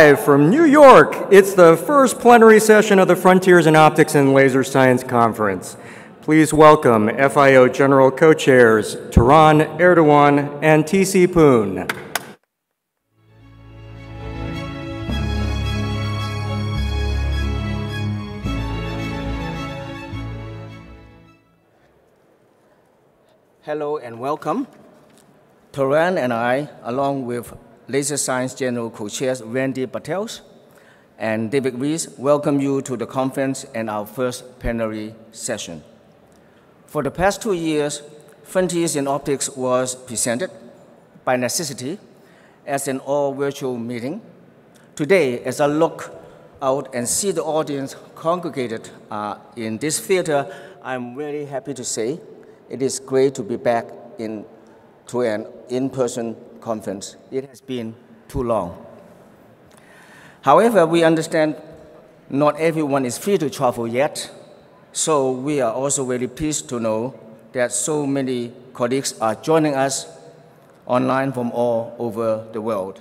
Live from New York, it's the first plenary session of the Frontiers in Optics and Laser Science Conference. Please welcome FIO General Co-Chairs Turan Erdogan and TC Poon. Hello and welcome. Turan and I, along with Laser Science General Co-Chairs Randy Bartels and David Rees, welcome you to the conference and our first plenary session. For the past two years, Frontiers in Optics was presented by necessity as an all-virtual meeting. Today, as I look out and see the audience congregated uh, in this theater, I'm really happy to say it is great to be back in, to an in-person conference. It has been too long. However, we understand not everyone is free to travel yet, so we are also very pleased to know that so many colleagues are joining us online from all over the world.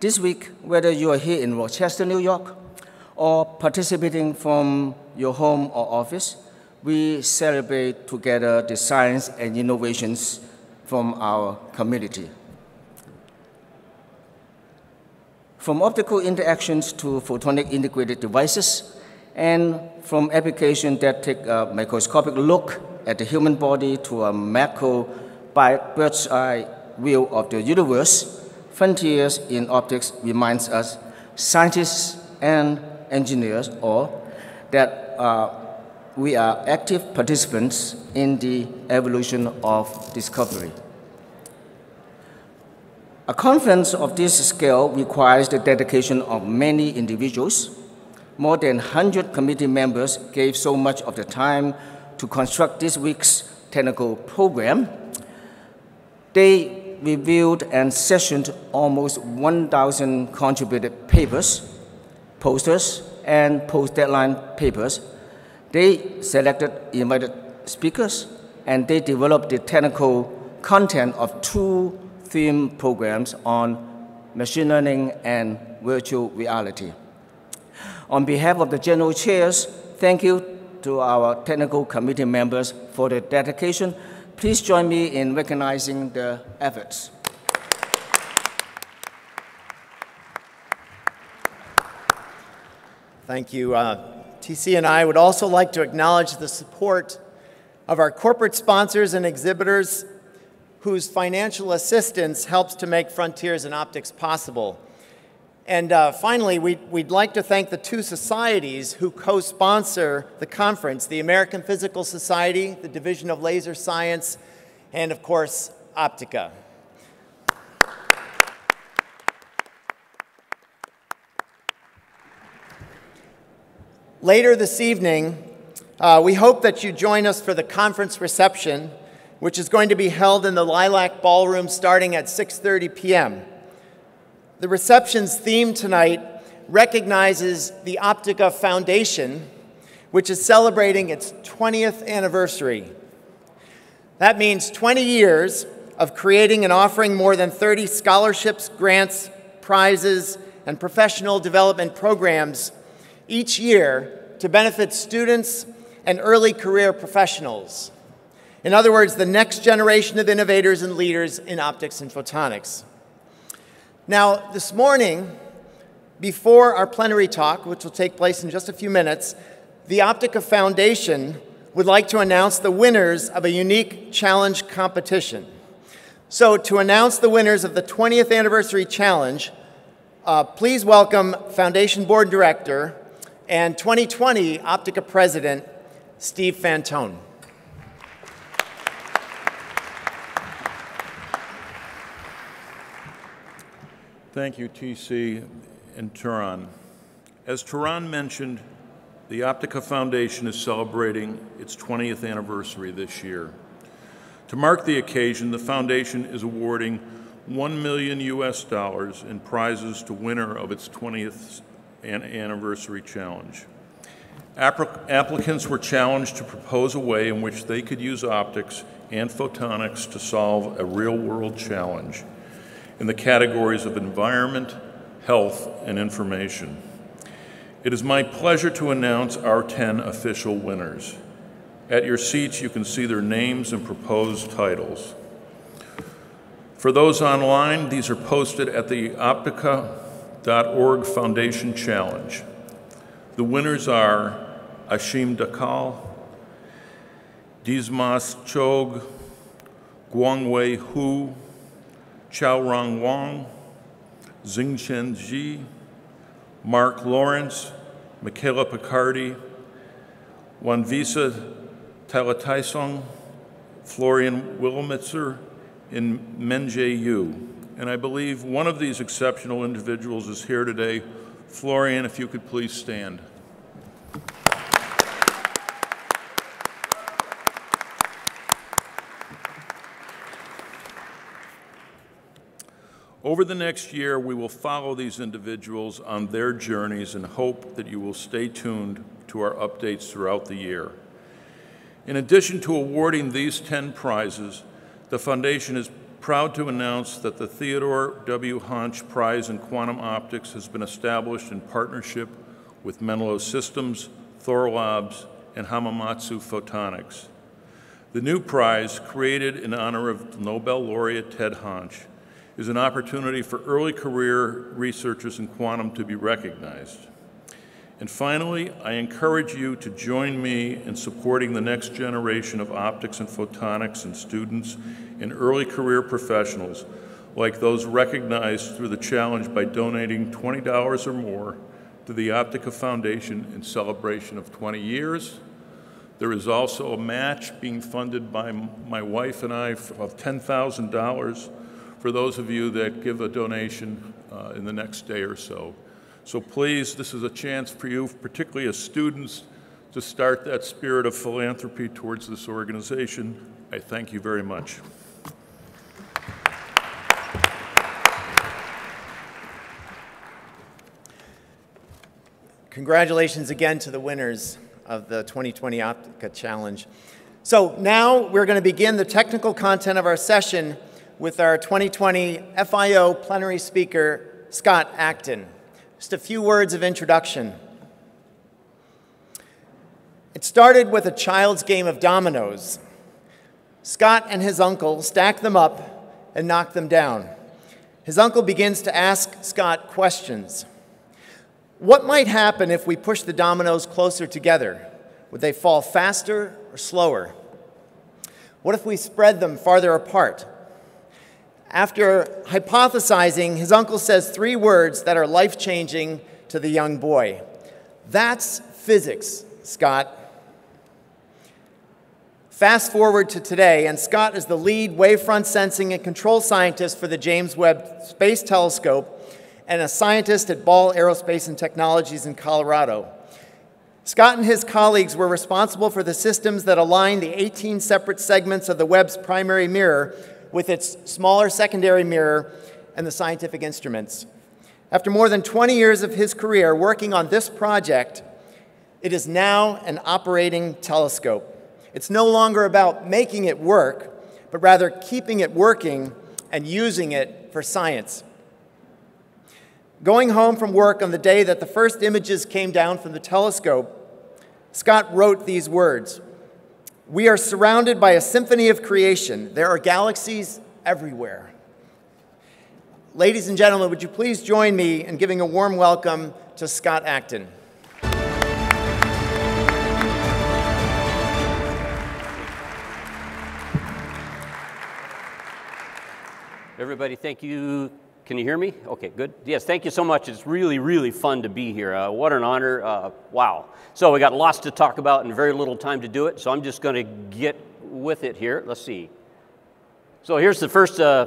This week, whether you are here in Rochester, New York, or participating from your home or office, we celebrate together the science and innovations from our community. From optical interactions to photonic integrated devices, and from applications that take a microscopic look at the human body to a macro by bird's eye view of the universe, frontiers in optics reminds us scientists and engineers or that uh, we are active participants in the evolution of discovery. A conference of this scale requires the dedication of many individuals more than 100 committee members gave so much of the time to construct this week's technical program. They reviewed and sessioned almost 1,000 contributed papers, posters, and post-deadline papers. They selected invited speakers, and they developed the technical content of two theme programs on machine learning and virtual reality. On behalf of the general chairs, thank you to our technical committee members for their dedication. Please join me in recognizing their efforts. Thank you. Uh, TC and I would also like to acknowledge the support of our corporate sponsors and exhibitors whose financial assistance helps to make Frontiers in Optics possible. And uh, finally, we'd, we'd like to thank the two societies who co-sponsor the conference, the American Physical Society, the Division of Laser Science, and of course, Optica. Later this evening, uh, we hope that you join us for the conference reception, which is going to be held in the Lilac Ballroom starting at 6.30 p.m. The reception's theme tonight recognizes the Optica Foundation, which is celebrating its 20th anniversary. That means 20 years of creating and offering more than 30 scholarships, grants, prizes, and professional development programs each year to benefit students and early career professionals. In other words, the next generation of innovators and leaders in optics and photonics. Now, this morning, before our plenary talk, which will take place in just a few minutes, the Optica Foundation would like to announce the winners of a unique challenge competition. So, to announce the winners of the 20th anniversary challenge, uh, please welcome Foundation Board Director and 2020 Optica President, Steve Fantone. Thank you, TC and Turan. As Turan mentioned, the Optica Foundation is celebrating its 20th anniversary this year. To mark the occasion, the foundation is awarding 1 million US dollars in prizes to winner of its 20th anniversary challenge. Applicants were challenged to propose a way in which they could use optics and photonics to solve a real-world challenge in the categories of environment, health, and information. It is my pleasure to announce our 10 official winners. At your seats, you can see their names and proposed titles. For those online, these are posted at the Optica.org Foundation Challenge. The winners are Ashim Dhakal, Dismas Chog, Guangwei Hu, Chaorong Wang, Xingchen Ji, Mark Lawrence, Michaela Picardi, Wanvisa Talataisong, Florian Willomitzer, and Mengjie Yu. And I believe one of these exceptional individuals is here today. Florian, if you could please stand. Over the next year, we will follow these individuals on their journeys and hope that you will stay tuned to our updates throughout the year. In addition to awarding these 10 prizes, the Foundation is proud to announce that the Theodore W. Hänsch Prize in Quantum Optics has been established in partnership with Menlo Systems, Thorlabs, and Hamamatsu Photonics. The new prize, created in honor of Nobel laureate Ted Hänsch, is an opportunity for early career researchers in quantum to be recognized. And finally, I encourage you to join me in supporting the next generation of optics and photonics and students and early career professionals like those recognized through the challenge by donating $20 or more to the Optica Foundation in celebration of 20 years. There is also a match being funded by my wife and I of $10,000 for those of you that give a donation uh, in the next day or so. So please, this is a chance for you, particularly as students, to start that spirit of philanthropy towards this organization. I thank you very much. Congratulations again to the winners of the 2020 Optica Challenge. So now we're going to begin the technical content of our session with our 2020 FIO plenary speaker, Scott Acton. Just a few words of introduction. It started with a child's game of dominoes. Scott and his uncle stack them up and knock them down. His uncle begins to ask Scott questions. What might happen if we push the dominoes closer together? Would they fall faster or slower? What if we spread them farther apart? After hypothesizing, his uncle says three words that are life changing to the young boy. That's physics, Scott. Fast forward to today, and Scott is the lead wavefront sensing and control scientist for the James Webb Space Telescope and a scientist at Ball Aerospace and Technologies in Colorado. Scott and his colleagues were responsible for the systems that align the 18 separate segments of the Webb's primary mirror with its smaller secondary mirror and the scientific instruments. After more than 20 years of his career working on this project, it is now an operating telescope. It's no longer about making it work, but rather keeping it working and using it for science. Going home from work on the day that the first images came down from the telescope, Scott wrote these words we are surrounded by a symphony of creation. There are galaxies everywhere. Ladies and gentlemen, would you please join me in giving a warm welcome to Scott Acton? Everybody, thank you can you hear me? Okay, good. Yes, thank you so much. It's really, really fun to be here. Uh, what an honor. Uh, wow. So we got lots to talk about and very little time to do it, so I'm just going to get with it here. Let's see. So here's the first uh,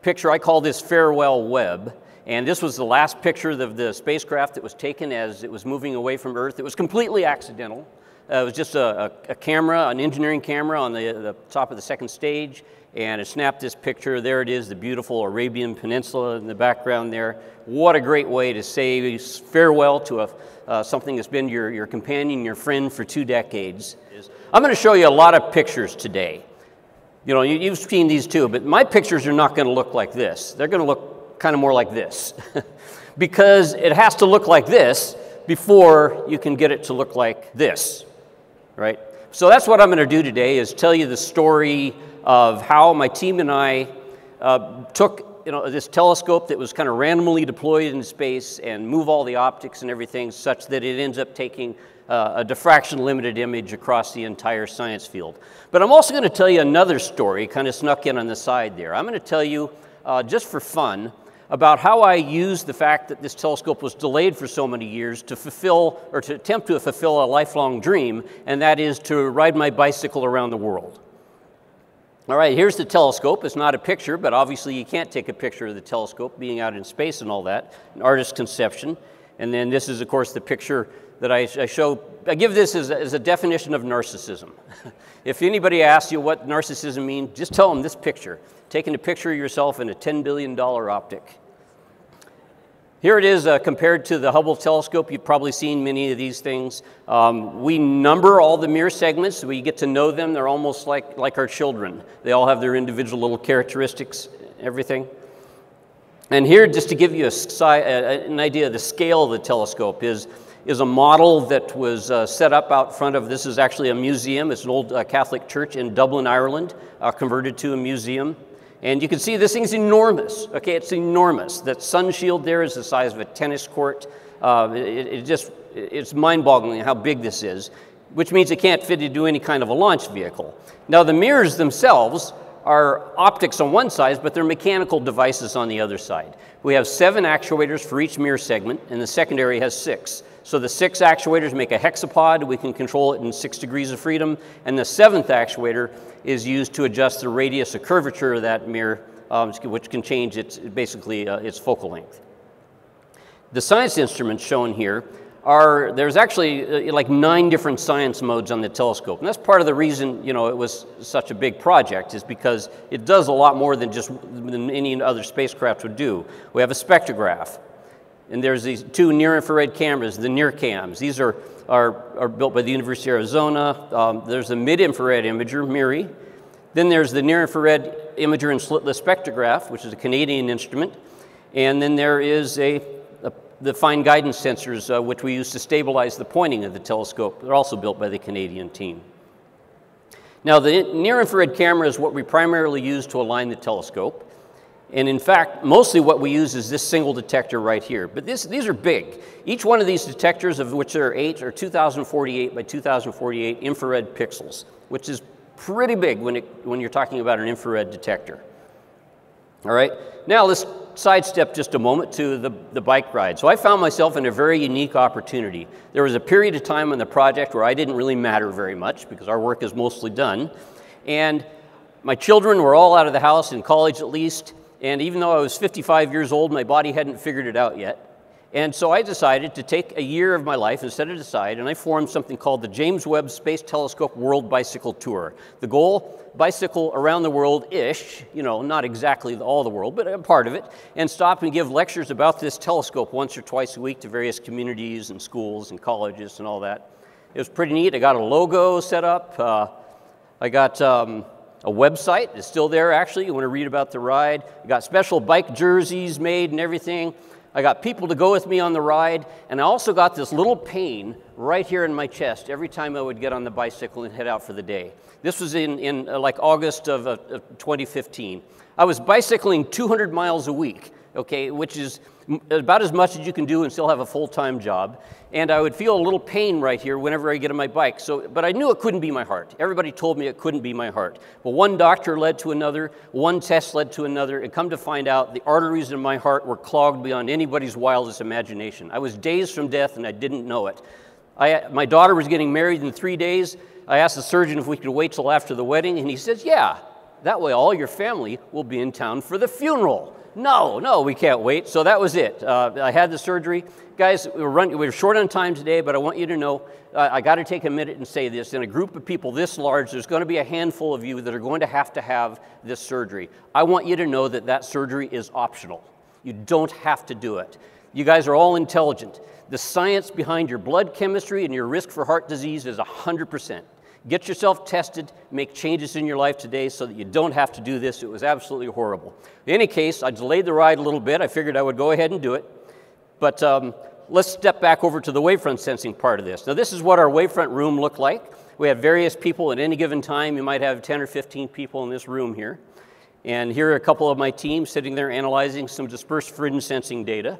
picture. I call this Farewell Webb. And this was the last picture of the spacecraft that was taken as it was moving away from Earth. It was completely accidental. Uh, it was just a, a, a, camera, an engineering camera on the, the top of the second stage and I snapped this picture. There it is, the beautiful Arabian Peninsula in the background there. What a great way to say farewell to a, uh, something that's been your, your companion, your friend for two decades. I'm going to show you a lot of pictures today. You know, you, you've seen these too, but my pictures are not going to look like this. They're going to look kind of more like this. because it has to look like this before you can get it to look like this, right? So that's what I'm going to do today is tell you the story of how my team and I uh, took you know, this telescope that was kind of randomly deployed in space and move all the optics and everything such that it ends up taking uh, a diffraction limited image across the entire science field. But I'm also going to tell you another story, kind of snuck in on the side there. I'm going to tell you, uh, just for fun, about how I used the fact that this telescope was delayed for so many years to fulfill or to attempt to fulfill a lifelong dream, and that is to ride my bicycle around the world. All right, here's the telescope. It's not a picture, but obviously you can't take a picture of the telescope being out in space and all that, an artist's conception. And then this is, of course, the picture that I, I show. I give this as a, as a definition of narcissism. if anybody asks you what narcissism means, just tell them this picture taking a picture of yourself in a $10 billion optic. Here it is uh, compared to the Hubble telescope. You've probably seen many of these things. Um, we number all the mirror segments. We get to know them. They're almost like, like our children. They all have their individual little characteristics, everything. And here, just to give you a, an idea of the scale of the telescope, is, is a model that was uh, set up out front of this is actually a museum. It's an old uh, Catholic church in Dublin, Ireland, uh, converted to a museum. And you can see this thing's enormous. Okay, it's enormous. That sun shield there is the size of a tennis court. Uh, it, it, just, it's mind-boggling how big this is, which means it can't fit into any kind of a launch vehicle. Now the mirrors themselves are optics on one side, but they're mechanical devices on the other side. We have seven actuators for each mirror segment, and the secondary has six. So the six actuators make a hexapod. We can control it in six degrees of freedom. And the seventh actuator is used to adjust the radius of curvature of that mirror, um, which can change its, basically uh, its focal length. The science instruments shown here are, there's actually uh, like nine different science modes on the telescope. And that's part of the reason, you know, it was such a big project is because it does a lot more than just than any other spacecraft would do. We have a spectrograph. And there's these two near-infrared cameras, the NIRCams. These are, are, are built by the University of Arizona. Um, there's a mid-infrared imager, MIRI. Then there's the near-infrared imager and slitless spectrograph, which is a Canadian instrument. And then there is a, a the fine guidance sensors, uh, which we use to stabilize the pointing of the telescope. They're also built by the Canadian team. Now, the near-infrared camera is what we primarily use to align the telescope. And in fact, mostly what we use is this single detector right here. But this, these are big. Each one of these detectors, of which there are eight, are 2048 by 2048 infrared pixels, which is pretty big when, it, when you're talking about an infrared detector. All right, now let's sidestep just a moment to the, the bike ride. So I found myself in a very unique opportunity. There was a period of time on the project where I didn't really matter very much because our work is mostly done. And my children were all out of the house, in college at least, and even though I was 55 years old, my body hadn't figured it out yet. And so I decided to take a year of my life and set it aside, and I formed something called the James Webb Space Telescope World Bicycle Tour. The goal, bicycle around the world-ish, you know, not exactly all the world, but a part of it, and stop and give lectures about this telescope once or twice a week to various communities and schools and colleges and all that. It was pretty neat. I got a logo set up. Uh, I got um, a website. It's still there, actually. You want to read about the ride. I got special bike jerseys made and everything. I got people to go with me on the ride. And I also got this little pain right here in my chest every time I would get on the bicycle and head out for the day. This was in, in uh, like August of, uh, of 2015. I was bicycling 200 miles a week, okay, which is about as much as you can do and still have a full-time job and I would feel a little pain right here whenever I get on my bike. So, but I knew it couldn't be my heart. Everybody told me it couldn't be my heart. But one doctor led to another, one test led to another, and come to find out the arteries in my heart were clogged beyond anybody's wildest imagination. I was days from death and I didn't know it. I, my daughter was getting married in three days. I asked the surgeon if we could wait till after the wedding, and he says, Yeah, that way all your family will be in town for the funeral. No, no, we can't wait. So that was it. Uh, I had the surgery. Guys, we're, running, we're short on time today, but I want you to know uh, I got to take a minute and say this. In a group of people this large, there's going to be a handful of you that are going to have to have this surgery. I want you to know that that surgery is optional. You don't have to do it. You guys are all intelligent. The science behind your blood chemistry and your risk for heart disease is 100%. Get yourself tested, make changes in your life today so that you don't have to do this. It was absolutely horrible. In any case, I delayed the ride a little bit. I figured I would go ahead and do it. But um, let's step back over to the wavefront sensing part of this. Now, this is what our wavefront room looked like. We have various people at any given time. You might have 10 or 15 people in this room here. And here are a couple of my team sitting there analyzing some dispersed fringe sensing data.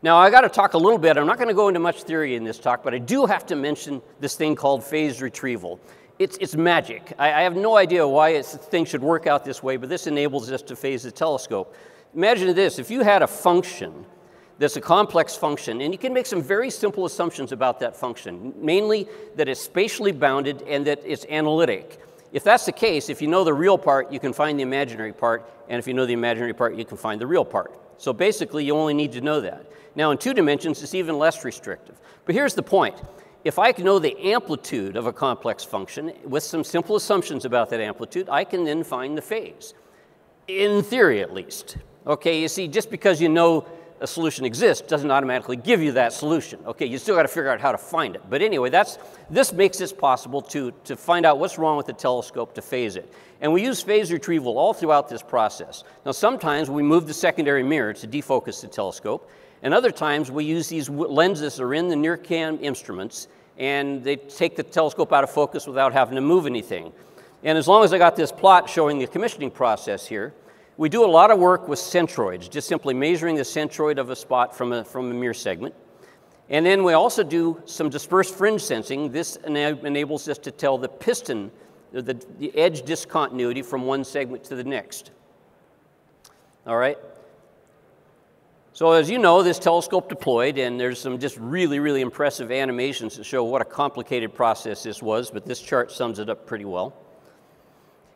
Now, I got to talk a little bit. I'm not going to go into much theory in this talk, but I do have to mention this thing called phase retrieval. It's, it's magic. I, I have no idea why this thing should work out this way, but this enables us to phase the telescope. Imagine this if you had a function that's a complex function, and you can make some very simple assumptions about that function, mainly that it's spatially bounded and that it's analytic. If that's the case, if you know the real part, you can find the imaginary part, and if you know the imaginary part, you can find the real part. So basically, you only need to know that. Now, in two dimensions, it's even less restrictive. But here's the point. If I can know the amplitude of a complex function with some simple assumptions about that amplitude, I can then find the phase. In theory, at least. Okay, you see, just because you know a solution exists doesn't automatically give you that solution. Okay, you still got to figure out how to find it. But anyway, that's, this makes it possible to, to find out what's wrong with the telescope to phase it. And we use phase retrieval all throughout this process. Now, sometimes we move the secondary mirror to defocus the telescope, and other times we use these lenses that are in the NIRCam instruments and they take the telescope out of focus without having to move anything. And as long as I got this plot showing the commissioning process here, we do a lot of work with centroids, just simply measuring the centroid of a spot from a, from a mirror segment. And then we also do some dispersed fringe sensing. This enables us to tell the piston, the, the edge discontinuity from one segment to the next. All right? So as you know, this telescope deployed, and there's some just really, really impressive animations that show what a complicated process this was, but this chart sums it up pretty well.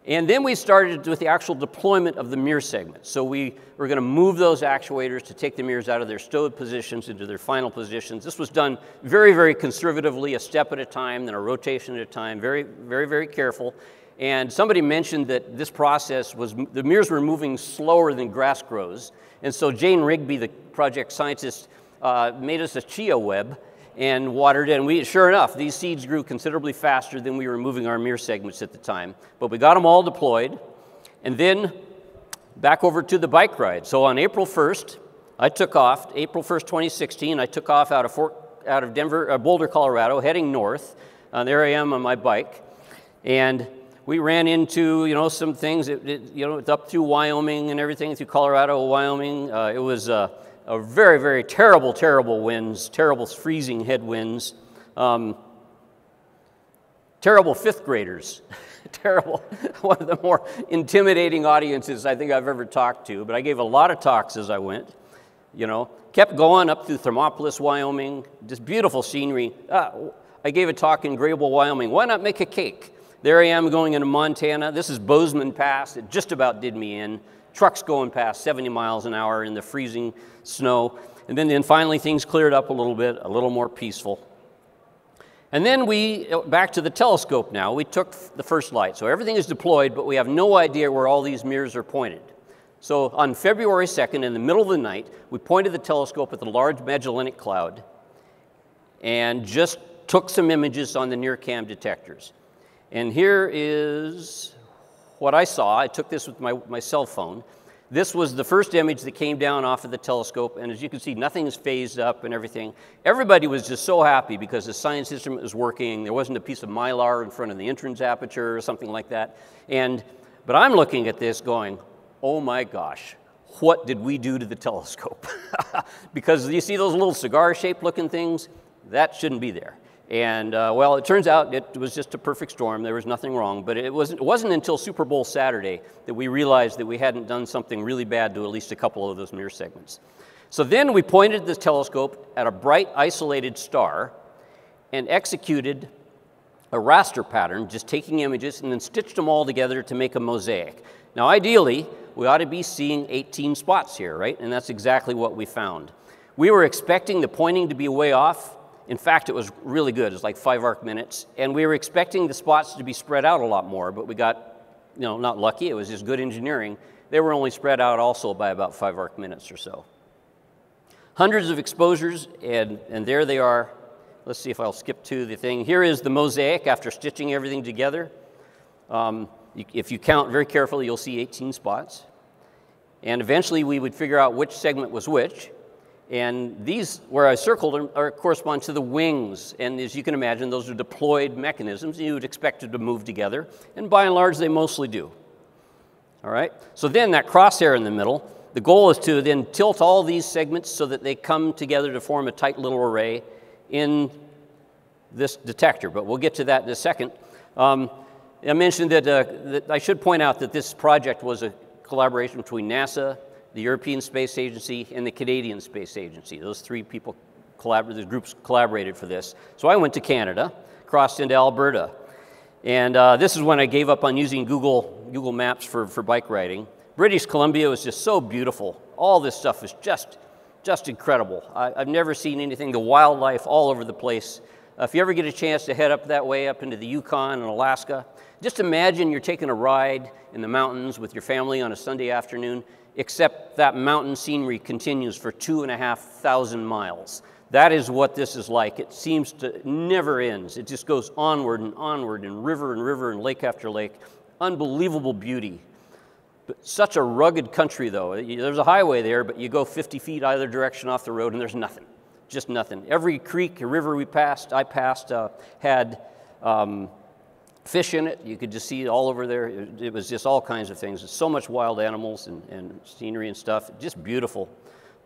And then we started with the actual deployment of the mirror segments. So we were going to move those actuators to take the mirrors out of their stowed positions into their final positions. This was done very, very conservatively, a step at a time, then a rotation at a time, very, very, very careful. And somebody mentioned that this process was, the mirrors were moving slower than grass grows. And so Jane Rigby, the project scientist, uh, made us a chia Webb and watered it. And we, sure enough, these seeds grew considerably faster than we were moving our mirror segments at the time. But we got them all deployed. And then back over to the bike ride. So on April 1st, I took off, April 1st, 2016, I took off out of, Fort, out of Denver, uh, Boulder, Colorado, heading north. Uh, there I am on my bike. And we ran into you know some things it, it, you know it's up through Wyoming and everything through Colorado, Wyoming. Uh, it was a very very terrible terrible winds, terrible freezing headwinds, um, terrible fifth graders. terrible, one of the more intimidating audiences I think I've ever talked to. But I gave a lot of talks as I went. You know, kept going up through Thermopolis, Wyoming, just beautiful scenery. Uh, I gave a talk in Greybull, Wyoming. Why not make a cake? There I am going into Montana. This is Bozeman Pass. It just about did me in. Trucks going past 70 miles an hour in the freezing snow. And then, then finally things cleared up a little bit, a little more peaceful. And then we, uh, back to the telescope now, we took the first light. So everything is deployed, but we have no idea where all these mirrors are pointed. So on February 2nd, in the middle of the night, we pointed the telescope at the Large Magellanic Cloud and just took some images on the NIRCam detectors. And here is what I saw. I took this with my, my cell phone. This was the first image that came down off of the telescope, and as you can see, nothing is phased up and everything. Everybody was just so happy because the science instrument was working. There wasn't a piece of mylar in front of the entrance aperture or something like that. And, but I'm looking at this going, oh my gosh, what did we do to the telescope? because you see those little cigar-shaped looking things? That shouldn't be there. And uh, well, it turns out it was just a perfect storm. There was nothing wrong. But it wasn't, it wasn't until Super Bowl Saturday that we realized that we hadn't done something really bad to at least a couple of those mirror segments. So then we pointed the telescope at a bright, isolated star and executed a raster pattern, just taking images and then stitched them all together to make a mosaic. Now, ideally, we ought to be seeing 18 spots here, right? And that's exactly what we found. We were expecting the pointing to be way off, in fact, it was really good. It was like five arc minutes. And we were expecting the spots to be spread out a lot more, but we got, you know, not lucky. It was just good engineering. They were only spread out also by about five arc minutes or so. Hundreds of exposures, and, and there they are let's see if I'll skip to the thing. Here is the mosaic after stitching everything together. Um, if you count very carefully, you'll see 18 spots. And eventually we would figure out which segment was which. And these, where I circled them, are, correspond to the wings. And as you can imagine, those are deployed mechanisms. You would expect them to move together. And by and large, they mostly do. All right? So then that crosshair in the middle, the goal is to then tilt all these segments so that they come together to form a tight little array in this detector. But we'll get to that in a second. Um, I mentioned that, uh, that I should point out that this project was a collaboration between NASA, the European Space Agency, and the Canadian Space Agency. Those three people, collabor- the groups collaborated for this. So I went to Canada, crossed into Alberta, and uh, this is when I gave up on using Google, Google Maps for, for bike riding. British Columbia was just so beautiful. All this stuff is just, just incredible. I, have never seen anything, the wildlife all over the place. Uh, if you ever get a chance to head up that way, up into the Yukon and Alaska, just imagine you're taking a ride in the mountains with your family on a Sunday afternoon, except that mountain scenery continues for two and a half thousand miles. That is what this is like. It seems to never ends. It just goes onward and onward, and river and river and lake after lake. Unbelievable beauty. But such a rugged country, though. There's a highway there, but you go 50 feet either direction off the road, and there's nothing. Just nothing. Every creek, river we passed, I passed, uh, had um, fish in it. You could just see it all over there. It, it was just all kinds of things. so much wild animals and, and scenery and stuff. Just beautiful.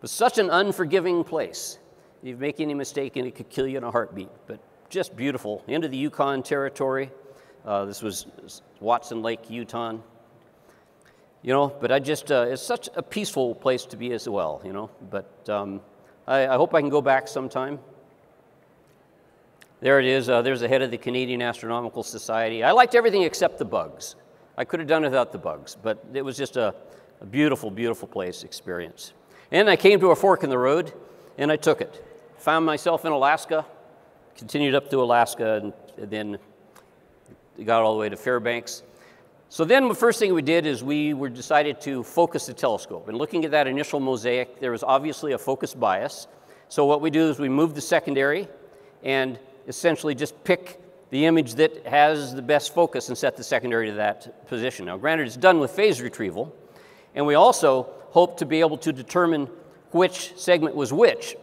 But such an unforgiving place. If you make any mistake and it could kill you in a heartbeat. But just beautiful. Into the Yukon Territory. Uh, this was Watson Lake, Utah. You know, but I just, uh, it's such a peaceful place to be as well, you know. But um, I, I hope I can go back sometime. There it is. Uh, there's the head of the Canadian Astronomical Society. I liked everything except the bugs. I could have done without the bugs, but it was just a, a beautiful, beautiful place experience. And I came to a fork in the road, and I took it. Found myself in Alaska, continued up to Alaska, and, and then got all the way to Fairbanks. So then the first thing we did is we were decided to focus the telescope. And looking at that initial mosaic, there was obviously a focus bias. So what we do is we move the secondary and essentially just pick the image that has the best focus and set the secondary to that position. Now, granted, it's done with phase retrieval, and we also hope to be able to determine which segment was which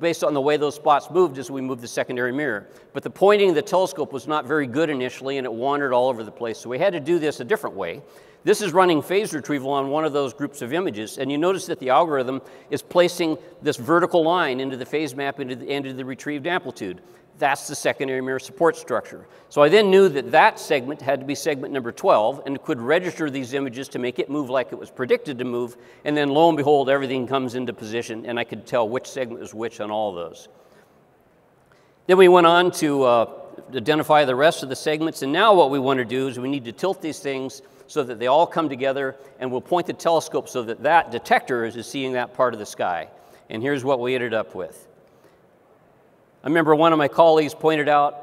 based on the way those spots moved as we moved the secondary mirror. But the pointing of the telescope was not very good initially, and it wandered all over the place. So we had to do this a different way. This is running phase retrieval on one of those groups of images, and you notice that the algorithm is placing this vertical line into the phase map into the, into the retrieved amplitude. That's the secondary mirror support structure. So I then knew that that segment had to be segment number 12 and could register these images to make it move like it was predicted to move. And then lo and behold, everything comes into position and I could tell which segment was which on all those. Then we went on to uh, identify the rest of the segments. And now what we want to do is we need to tilt these things so that they all come together and we'll point the telescope so that that detector is seeing that part of the sky. And here's what we ended up with. I remember one of my colleagues pointed out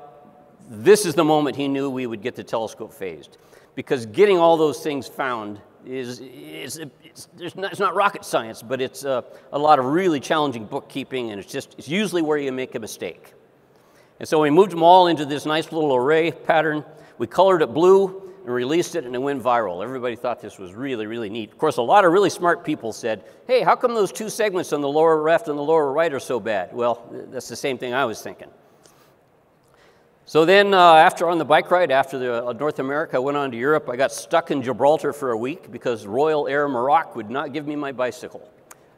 this is the moment he knew we would get the telescope phased. Because getting all those things found is, is it's, not, it's not rocket science, but it's uh, a lot of really challenging bookkeeping, and it's just it's usually where you make a mistake. And so we moved them all into this nice little array pattern. We colored it blue, and released it, and it went viral. Everybody thought this was really, really neat. Of course, a lot of really smart people said, hey, how come those two segments on the lower left and the lower right are so bad? Well, that's the same thing I was thinking. So then, uh, after on the bike ride, after the, uh, North America, I went on to Europe. I got stuck in Gibraltar for a week because Royal Air Maroc would not give me my bicycle.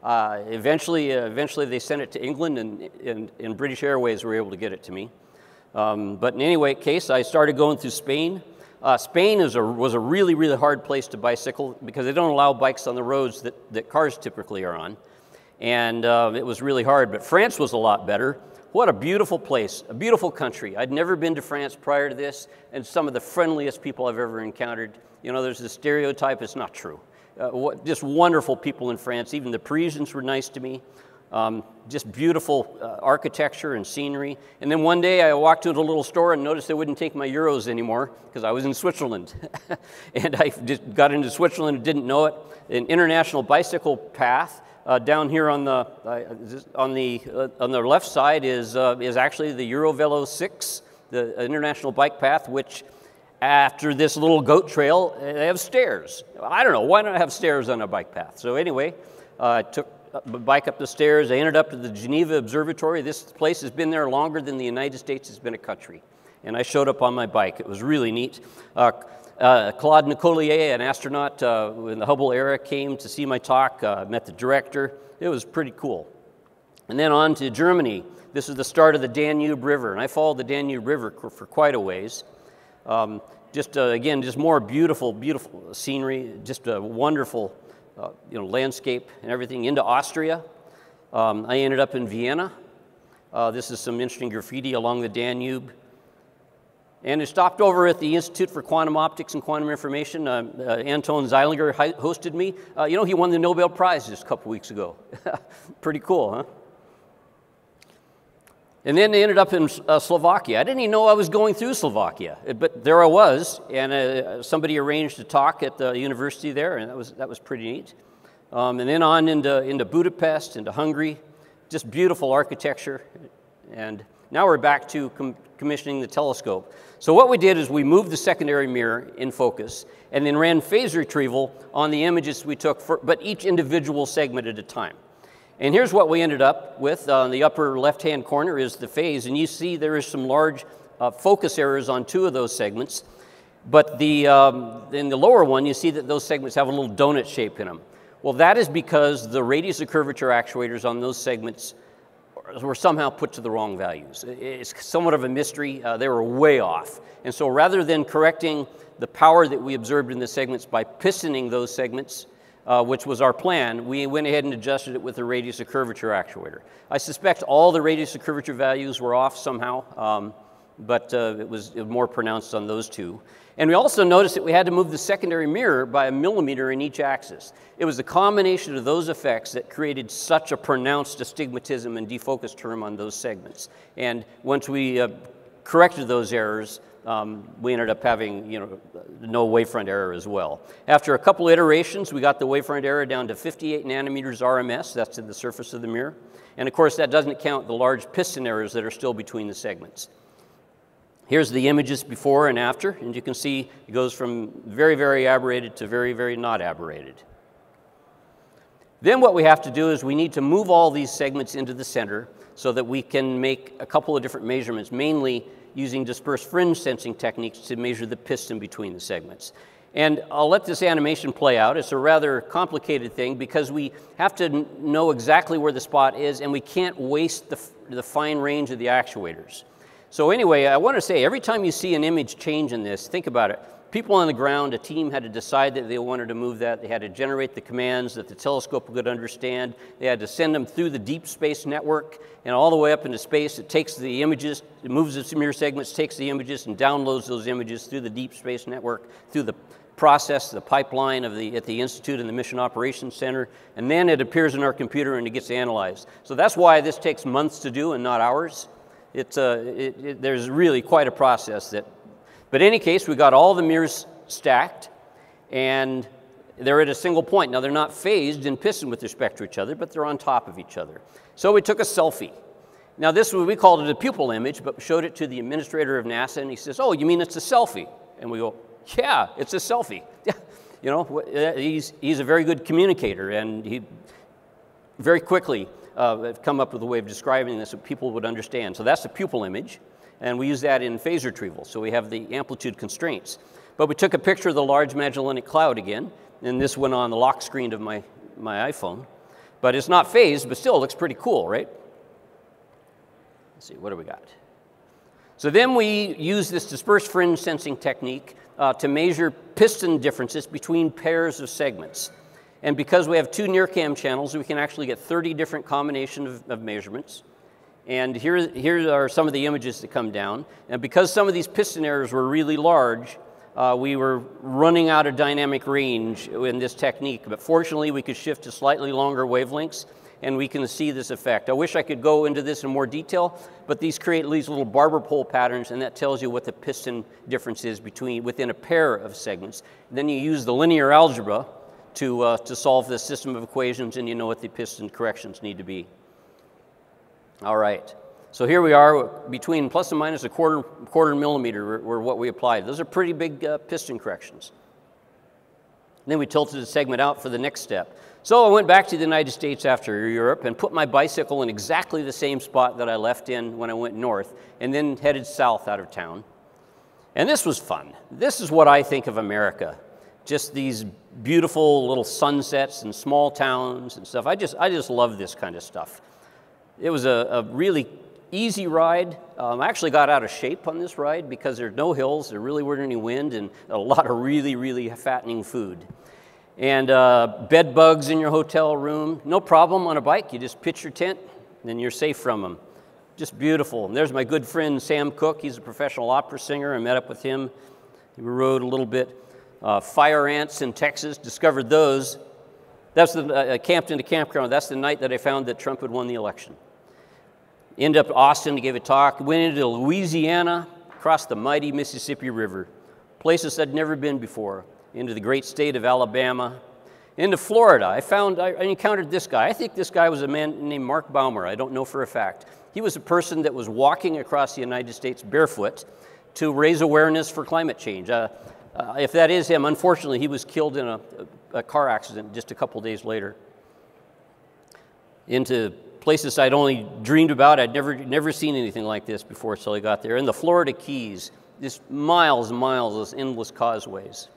Uh, eventually, uh, eventually, they sent it to England, and, and, and, British Airways were able to get it to me. Um, but in any way, case, I started going through Spain. Uh, Spain a, was a really, really hard place to bicycle because they don't allow bikes on the roads that, that cars typically are on. And uh, it was really hard, but France was a lot better. What a beautiful place, a beautiful country. I'd never been to France prior to this, and some of the friendliest people I've ever encountered. You know, there's a stereotype, it's not true. Uh, what, just wonderful people in France. Even the Parisians were nice to me. Um, just beautiful uh, architecture and scenery. And then one day I walked into a little store and noticed they wouldn't take my euros anymore because I was in Switzerland. and I just got into Switzerland and didn't know it. An international bicycle path uh, down here on the, uh, on the, uh, on the left side is, uh, is actually the Eurovelo 6, the international bike path, which after this little goat trail, they have stairs. I don't know, why not have stairs on a bike path? So anyway, uh, I took bike up the stairs. I ended up at the Geneva Observatory. This place has been there longer than the United States has been a country. And I showed up on my bike. It was really neat. Uh, uh, Claude Nicollier, an astronaut uh, in the Hubble era, came to see my talk, uh, met the director. It was pretty cool. And then on to Germany. This is the start of the Danube River, and I followed the Danube River for quite a ways. Um, just uh, again, just more beautiful, beautiful scenery, just a wonderful uh, you know, landscape and everything into Austria. Um, I ended up in Vienna. Uh, this is some interesting graffiti along the Danube. And I stopped over at the Institute for Quantum Optics and Quantum Information. Uh, uh, Anton Zeilinger hosted me. Uh, you know, he won the Nobel Prize just a couple weeks ago. Pretty cool, huh? And then they ended up in uh, Slovakia. I didn't even know I was going through Slovakia, but there I was, and uh, somebody arranged a talk at the university there, and that was, that was pretty neat. Um, and then on into, into Budapest, into Hungary, just beautiful architecture. And now we're back to com commissioning the telescope. So what we did is we moved the secondary mirror in focus and then ran phase retrieval on the images we took, for, but each individual segment at a time. And here's what we ended up with. Uh, on the upper left-hand corner is the phase, and you see there is some large uh, focus errors on two of those segments. But the, um, in the lower one, you see that those segments have a little donut shape in them. Well, that is because the radius of curvature actuators on those segments were somehow put to the wrong values. It's somewhat of a mystery. Uh, they were way off. And so rather than correcting the power that we observed in the segments by pistoning those segments, uh, which was our plan, we went ahead and adjusted it with the radius of curvature actuator. I suspect all the radius of curvature values were off somehow, um, but uh, it, was, more pronounced on those two. And we also noticed that we had to move the secondary mirror by a millimeter in each axis. It was the combination of those effects that created such a pronounced astigmatism and defocus term on those segments. And once we uh, corrected those errors, um, we ended up having you know, no wavefront error as well. After a couple iterations, we got the wavefront error down to 58 nanometers RMS, that's in the surface of the mirror. And of course, that doesn't count the large piston errors that are still between the segments. Here's the images before and after, and you can see it goes from very, very aberrated to very, very not aberrated. Then what we have to do is we need to move all these segments into the center so that we can make a couple of different measurements, mainly using dispersed fringe sensing techniques to measure the piston between the segments. And I'll let this animation play out. It's a rather complicated thing because we have to know exactly where the spot is and we can't waste the, the fine range of the actuators. So anyway, I want to say every time you see an image change in this, think about it people on the ground, a team had to decide that they wanted to move that. They had to generate the commands that the telescope could understand. They had to send them through the deep space network and all the way up into space. It takes the images, it moves the mirror segments, takes the images, and downloads those images through the deep space network, through the process, the pipeline of the, at the Institute and the Mission Operations Center, and then it appears in our computer and it gets analyzed. So that's why this takes months to do and not hours. It's, uh, it, it, there's really quite a process that but in any case, we got all the mirrors stacked, and they're at a single point. Now, they're not phased in piston with respect to each other, but they're on top of each other. So we took a selfie. Now, this we called it a pupil image, but showed it to the administrator of NASA, and he says, Oh, you mean it's a selfie? And we go, Yeah, it's a selfie. you know, uh, he's, he's a very good communicator, and he very quickly uh, come up with a way of describing this that people would understand. So that's a pupil image and we use that in phase retrieval, so we have the amplitude constraints. But we took a picture of the Large Magellanic Cloud again, and this went on the lock screen of my, my iPhone. But it's not phased, but still looks pretty cool, right? Let's see, what do we got? So then we use this dispersed fringe sensing technique uh, to measure piston differences between pairs of segments. And because we have two NIRCam channels, we can actually get 30 different combinations of, of measurements. And here, here are some of the images that come down. And because some of these piston errors were really large, uh, we were running out of dynamic range in this technique, but fortunately we could shift to slightly longer wavelengths and we can see this effect. I wish I could go into this in more detail, but these create these little barber pole patterns and that tells you what the piston difference is between within a pair of segments. Then you use the linear algebra to, uh, to solve this system of equations and you know what the piston corrections need to be. All right. So here we are between plus and minus a quarter, quarter millimeter were what we applied. Those are pretty big uh, piston corrections. then we tilted the segment out for the next step. So I went back to the United States after Europe and put my bicycle in exactly the same spot that I left in when I went north and then headed south out of town. And this was fun. This is what I think of America. Just these beautiful little sunsets and small towns and stuff. I just, I just love this kind of stuff. It was a, a really easy ride. Um, I actually got out of shape on this ride because there's no hills, there really weren't any wind, and a lot of really, really fattening food. And uh, bed bugs in your hotel room, no problem on a bike. You just pitch your tent, and you're safe from them. Just beautiful. And there's my good friend Sam Cook. He's a professional opera singer. I met up with him. We rode a little bit. Uh, fire ants in Texas, discovered those. That's the, uh, camped in a campground. That's the night that I found that Trump had won the election. Ended up in Austin to give a talk. Went into Louisiana, across the mighty Mississippi River, places I'd never been before. Into the great state of Alabama, into Florida. I found I encountered this guy. I think this guy was a man named Mark Baumer. I don't know for a fact. He was a person that was walking across the United States barefoot to raise awareness for climate change. Uh, uh, if that is him, unfortunately, he was killed in a, a car accident just a couple days later. Into places I'd only dreamed about. I'd never, never seen anything like this before until I got there. In the Florida Keys, just miles and miles of endless causeways.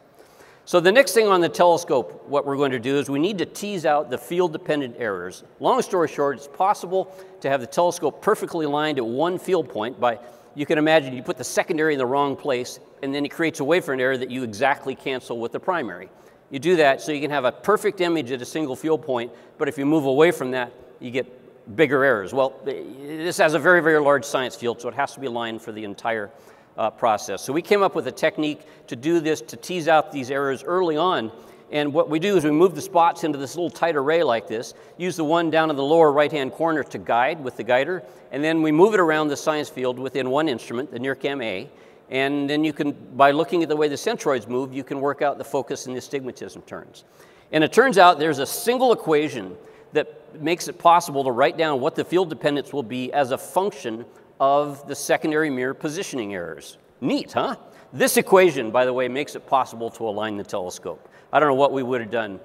So the next thing on the telescope, what we're going to do is we need to tease out the field-dependent errors. Long story short, it's possible to have the telescope perfectly aligned at one field point by, you can imagine you put the secondary in the wrong place, and then it creates a wavefront error that you exactly cancel with the primary. You do that so you can have a perfect image at a single field point, but if you move away from that, you get bigger errors? Well, this has a very, very large science field, so it has to be aligned for the entire uh, process. So we came up with a technique to do this, to tease out these errors early on. And what we do is we move the spots into this little tight array like this, use the one down in the lower right-hand corner to guide with the guider, and then we move it around the science field within one instrument, the NIRCam A, and then you can, by looking at the way the centroids move, you can work out the focus and the astigmatism turns. And it turns out there's a single equation that makes it possible to write down what the field dependence will be as a function of the secondary mirror positioning errors. Neat, huh? This equation, by the way, makes it possible to align the telescope. I don't know what we would have done.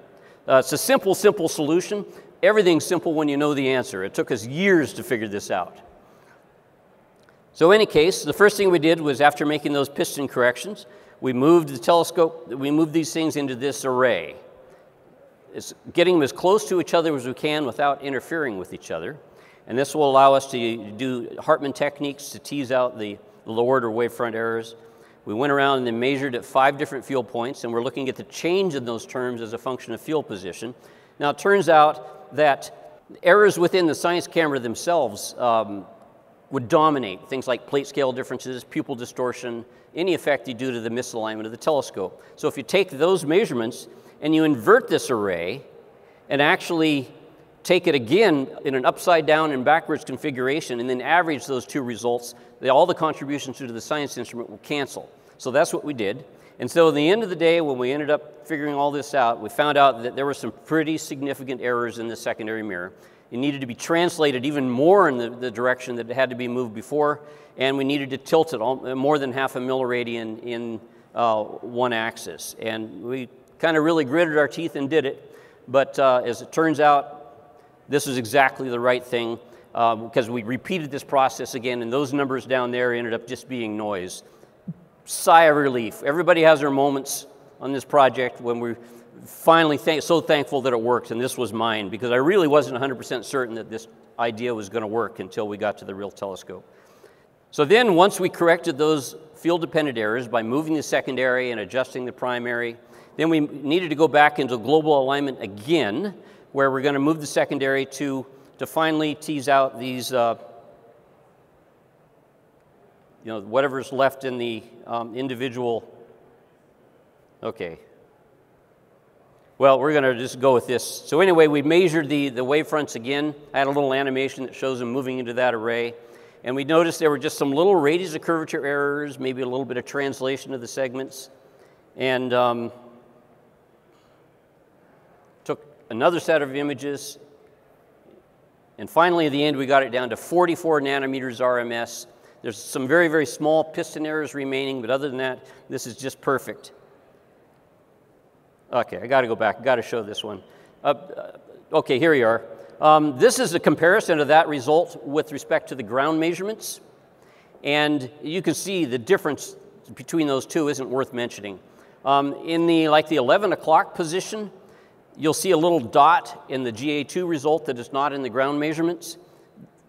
Uh, it's a simple, simple solution. Everything's simple when you know the answer. It took us years to figure this out. So in any case, the first thing we did was after making those piston corrections, we moved the telescope, we moved these things into this array is getting them as close to each other as we can without interfering with each other. And this will allow us to do Hartmann techniques to tease out the lowered or wavefront errors. We went around and then measured at five different field points, and we're looking at the change in those terms as a function of field position. Now, it turns out that errors within the science camera themselves um, would dominate things like plate scale differences, pupil distortion, any effect you do to the misalignment of the telescope. So if you take those measurements and you invert this array and actually take it again in an upside down and backwards configuration and then average those two results, all the contributions to the science instrument will cancel. So that's what we did. And so at the end of the day, when we ended up figuring all this out, we found out that there were some pretty significant errors in the secondary mirror. It needed to be translated even more in the, the direction that it had to be moved before, and we needed to tilt it all, more than half a milliradian in uh, one axis. And we kind of really gritted our teeth and did it. But uh, as it turns out, this is exactly the right thing because we repeated this process again, and those numbers down there ended up just being noise. Sigh of relief. Everybody has their moments on this project when we're finally th so thankful that it worked, and this was mine because I really wasn't 100% certain that this idea was going to work until we got to the real telescope. So then, once we corrected those field dependent errors by moving the secondary and adjusting the primary, then we needed to go back into global alignment again, where we're going to move the secondary to, to finally tease out these, uh, you know, whatever's left in the um, individual Okay. Well, we're going to just go with this. So anyway, we measured the, the wavefronts again. I had a little animation that shows them moving into that array. And we noticed there were just some little radius of curvature errors, maybe a little bit of translation of the segments. And um, took another set of images. And finally, at the end, we got it down to 44 nanometers RMS. There's some very, very small piston errors remaining, but other than that, this is just perfect. Okay, I got to go back. I got to show this one. Uh, uh, okay, here you are. Um, this is a comparison of that result with respect to the ground measurements. And you can see the difference between those two isn't worth mentioning. Um, in the, like the 11 o'clock position, you'll see a little dot in the GA2 result that is not in the ground measurements.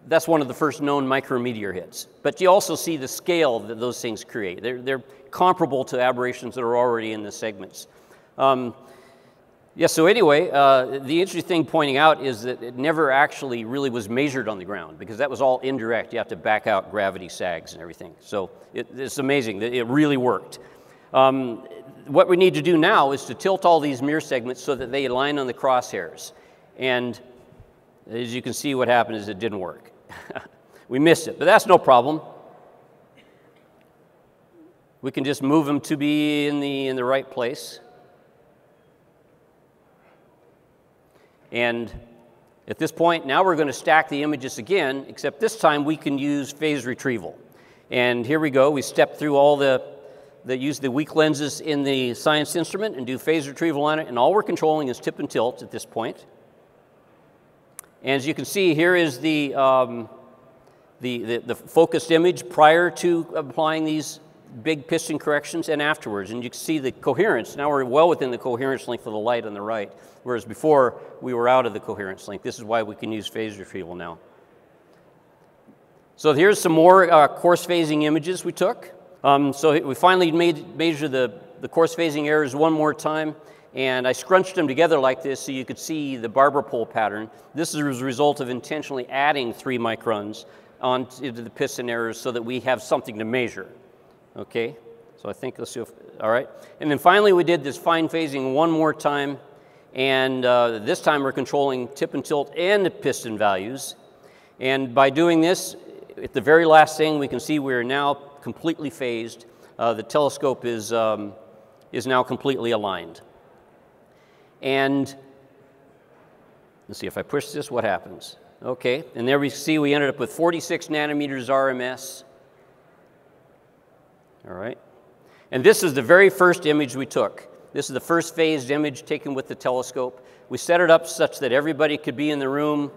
That's one of the first known micrometeor hits. But you also see the scale that those things create. They're, they're comparable to aberrations that are already in the segments. Um, yeah, so anyway, uh, the interesting thing pointing out is that it never actually really was measured on the ground because that was all indirect. You have to back out gravity sags and everything. So it, it's amazing that it really worked. Um, what we need to do now is to tilt all these mirror segments so that they align on the crosshairs. And as you can see, what happened is it didn't work. we missed it, but that's no problem. We can just move them to be in the, in the right place. And at this point, now we're going to stack the images again, except this time we can use phase retrieval. And here we go. We step through all the, the use the weak lenses in the science instrument and do phase retrieval on it. And all we're controlling is tip and tilt at this point. And as you can see, here is the, um, the, the, the, focused image prior to applying these big piston corrections and afterwards. And you can see the coherence. Now we're well within the coherence length of the light on the right, whereas before we were out of the coherence length. This is why we can use phase retrieval now. So here's some more uh, coarse phasing images we took. Um, so we finally made, measure the, the coarse phasing errors one more time, and I scrunched them together like this so you could see the barber pole pattern. This is a result of intentionally adding three microns onto the piston errors so that we have something to measure. Okay, so I think let's see if, all right. And then finally we did this fine phasing one more time, and uh, this time we're controlling tip and tilt and the piston values. And by doing this, at the very last thing, we can see we are now completely phased. Uh, the telescope is, um, is now completely aligned. And let's see if I push this, what happens? Okay, and there we see we ended up with 46 nanometers RMS. All right. And this is the very first image we took. This is the first phased image taken with the telescope. We set it up such that everybody could be in the room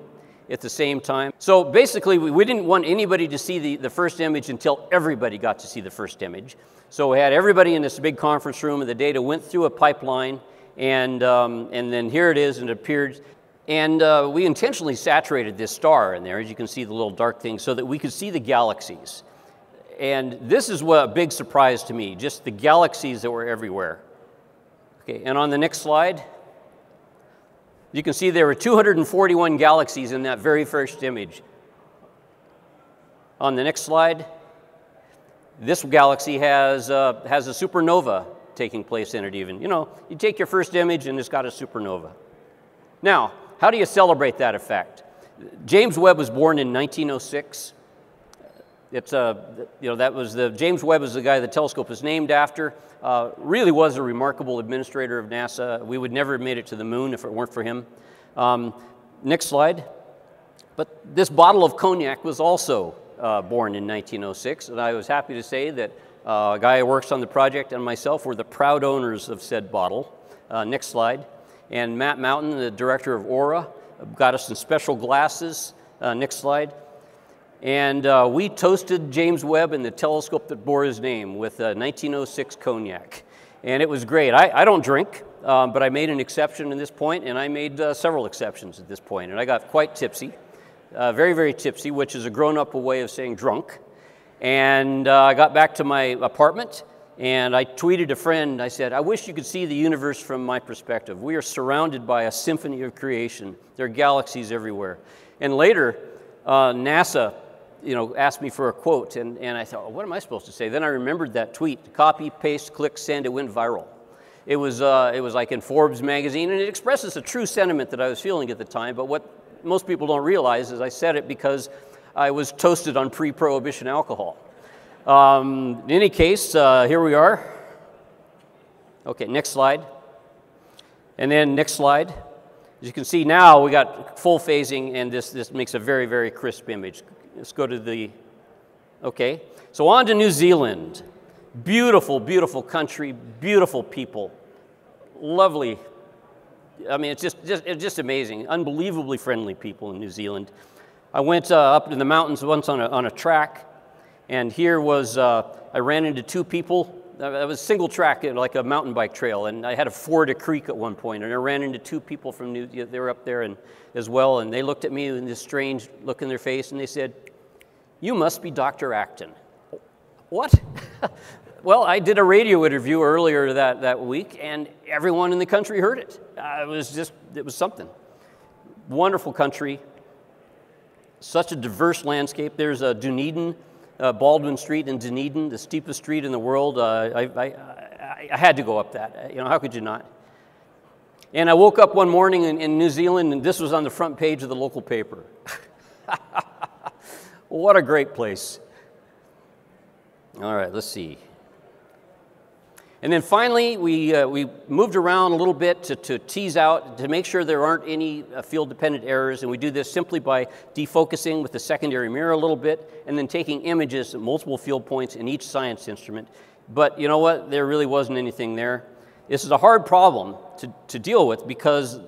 at the same time. So basically, we, we didn't want anybody to see the, the first image until everybody got to see the first image. So we had everybody in this big conference room, and the data went through a pipeline, and, um, and then here it is, and it appeared. And uh, we intentionally saturated this star in there, as you can see the little dark thing, so that we could see the galaxies. And this is what a big surprise to me, just the galaxies that were everywhere. Okay, and on the next slide, you can see there were 241 galaxies in that very first image. On the next slide, this galaxy has, uh, has a supernova taking place in it even. You know, you take your first image and it's got a supernova. Now, how do you celebrate that effect? James Webb was born in 1906. It's a, you know, that was the, James Webb is the guy the telescope is named after. Uh, really was a remarkable administrator of NASA. We would never have made it to the moon if it weren't for him. Um, next slide. But this bottle of cognac was also uh, born in 1906, and I was happy to say that uh, a guy who works on the project and myself were the proud owners of said bottle. Uh, next slide. And Matt Mountain, the director of Aura, got us some special glasses. Uh, next slide. And uh, we toasted James Webb and the telescope that bore his name with a 1906 cognac. And it was great. I, I don't drink, um, but I made an exception at this point, and I made uh, several exceptions at this point. And I got quite tipsy, uh, very, very tipsy, which is a grown up way of saying drunk. And uh, I got back to my apartment, and I tweeted a friend. I said, I wish you could see the universe from my perspective. We are surrounded by a symphony of creation, there are galaxies everywhere. And later, uh, NASA you know, asked me for a quote, and, and I thought, well, what am I supposed to say? Then I remembered that tweet copy, paste, click, send, it went viral. It was, uh, it was like in Forbes magazine, and it expresses a true sentiment that I was feeling at the time. But what most people don't realize is I said it because I was toasted on pre prohibition alcohol. Um, in any case, uh, here we are. Okay, next slide. And then next slide. As you can see now, we got full phasing, and this, this makes a very, very crisp image. Let's go to the, okay. So on to New Zealand. Beautiful, beautiful country, beautiful people, lovely. I mean, it's just, just, it's just amazing. Unbelievably friendly people in New Zealand. I went uh, up in the mountains once on a, on a track, and here was, uh, I ran into two people. I was single track, like a mountain bike trail, and I had to ford a creek at one point, and I ran into two people from New, they were up there and, as well, and they looked at me with this strange look in their face, and they said, you must be Dr. Acton. What? well, I did a radio interview earlier that, that week, and everyone in the country heard it. Uh, it was just, it was something. Wonderful country, such a diverse landscape. There's a Dunedin, uh, Baldwin Street in Dunedin, the steepest street in the world. Uh, I, I, I, I, had to go up that. You know, how could you not? And I woke up one morning in, in New Zealand, and this was on the front page of the local paper. what a great place. All right, let's see. And then finally, we, uh, we moved around a little bit to, to tease out, to make sure there aren't any uh, field dependent errors. And we do this simply by defocusing with the secondary mirror a little bit and then taking images at multiple field points in each science instrument. But you know what? There really wasn't anything there. This is a hard problem to, to deal with because,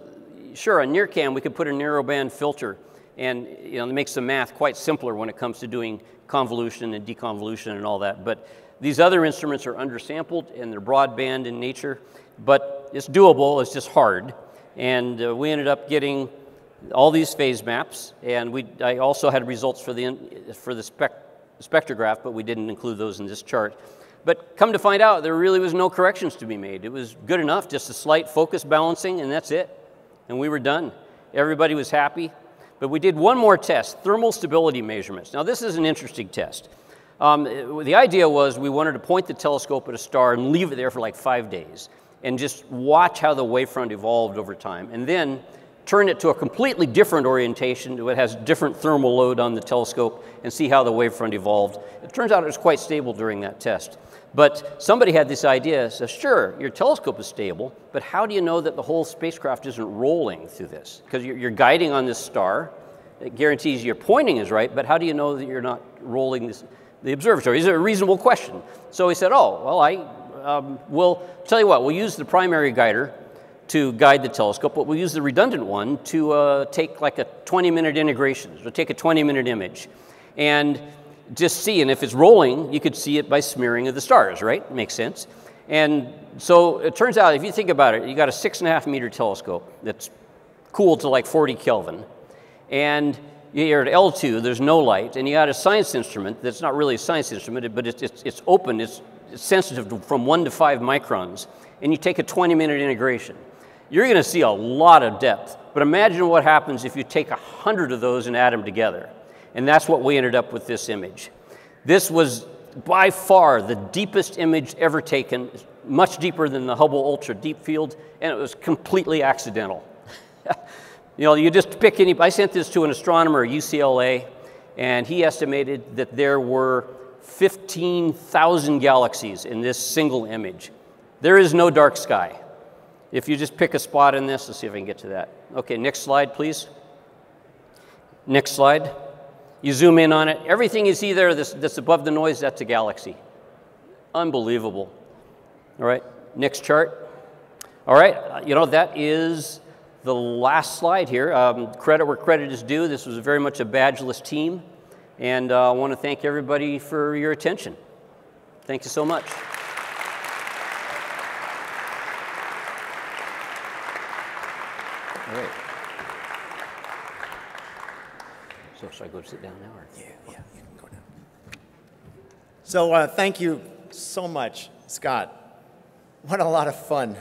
sure, on NIRCam, we could put a narrowband filter and you know, it makes the math quite simpler when it comes to doing convolution and deconvolution and all that. But these other instruments are undersampled and they're broadband in nature, but it's doable, it's just hard. And uh, we ended up getting all these phase maps, and we, I also had results for the, for the spec, spectrograph, but we didn't include those in this chart. But come to find out, there really was no corrections to be made. It was good enough, just a slight focus balancing, and that's it. And we were done. Everybody was happy. But we did one more test, thermal stability measurements. Now this is an interesting test. Um, the idea was we wanted to point the telescope at a star and leave it there for like five days and just watch how the wavefront evolved over time. And then turn it to a completely different orientation that has different thermal load on the telescope and see how the wavefront evolved. It turns out it was quite stable during that test. But somebody had this idea, says, sure, your telescope is stable, but how do you know that the whole spacecraft isn't rolling through this? Because you're, you're guiding on this star, it guarantees your pointing is right, but how do you know that you're not rolling this, the observatory? Is it a reasonable question? So he said, oh, well, I um, will tell you what, we'll use the primary guider to guide the telescope, but we'll use the redundant one to uh, take like a 20 minute integration. So take a 20 minute image. And just see, and if it's rolling, you could see it by smearing of the stars, right? Makes sense. And so it turns out, if you think about it, you got a six and a half meter telescope that's cooled to like 40 Kelvin, and you're at L2, there's no light, and you got a science instrument that's not really a science instrument, but it's, it's, it's open, it's, it's sensitive to, from one to five microns, and you take a 20 minute integration. You're going to see a lot of depth, but imagine what happens if you take a hundred of those and add them together. And that's what we ended up with this image. This was by far the deepest image ever taken, much deeper than the Hubble Ultra Deep Field, and it was completely accidental. you know, you just pick any, I sent this to an astronomer at UCLA, and he estimated that there were 15,000 galaxies in this single image. There is no dark sky. If you just pick a spot in this, let's see if I can get to that. Okay, next slide, please. Next slide. You zoom in on it, everything you see there that's, that's above the noise, that's a galaxy. Unbelievable. All right, next chart. All right, you know, that is the last slide here. Um, credit where credit is due. This was very much a badgeless team. And uh, I want to thank everybody for your attention. Thank you so much. All right. So should I go sit down now? Or? Yeah, yeah, you can go down. So uh, thank you so much, Scott. What a lot of fun.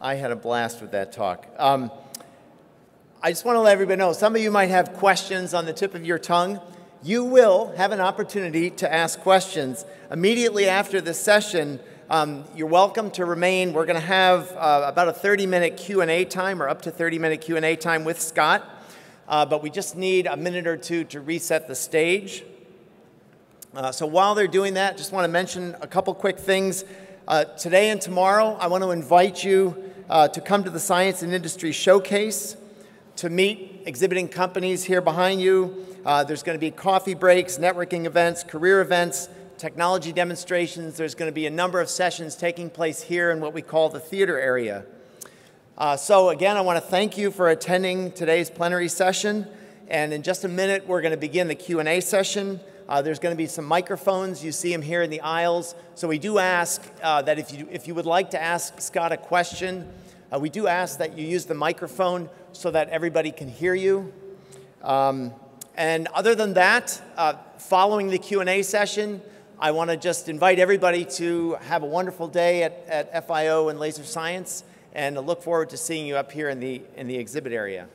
I had a blast with that talk. Um, I just want to let everybody know, some of you might have questions on the tip of your tongue. You will have an opportunity to ask questions. Immediately after the session, Um, you're welcome to remain. We're going to have uh, about a 30-minute Q&A time or up to 30-minute Q&A time with Scott. Uh, but we just need a minute or two to reset the stage. Uh, so while they're doing that, just want to mention a couple quick things. Uh, today and tomorrow, I want to invite you uh, to come to the Science and Industry Showcase to meet exhibiting companies here behind you. Uh, there's going to be coffee breaks, networking events, career events, technology demonstrations. There's going to be a number of sessions taking place here in what we call the theater area. Uh, so again, I want to thank you for attending today's plenary session. And in just a minute, we're going to begin the Q&A session. Uh, there's going to be some microphones. You see them here in the aisles. So we do ask uh, that if you, if you would like to ask Scott a question, uh, we do ask that you use the microphone so that everybody can hear you. Um, and other than that, uh, following the Q&A session, I want to just invite everybody to have a wonderful day at, at FIO and Laser Science and I look forward to seeing you up here in the, in the exhibit area.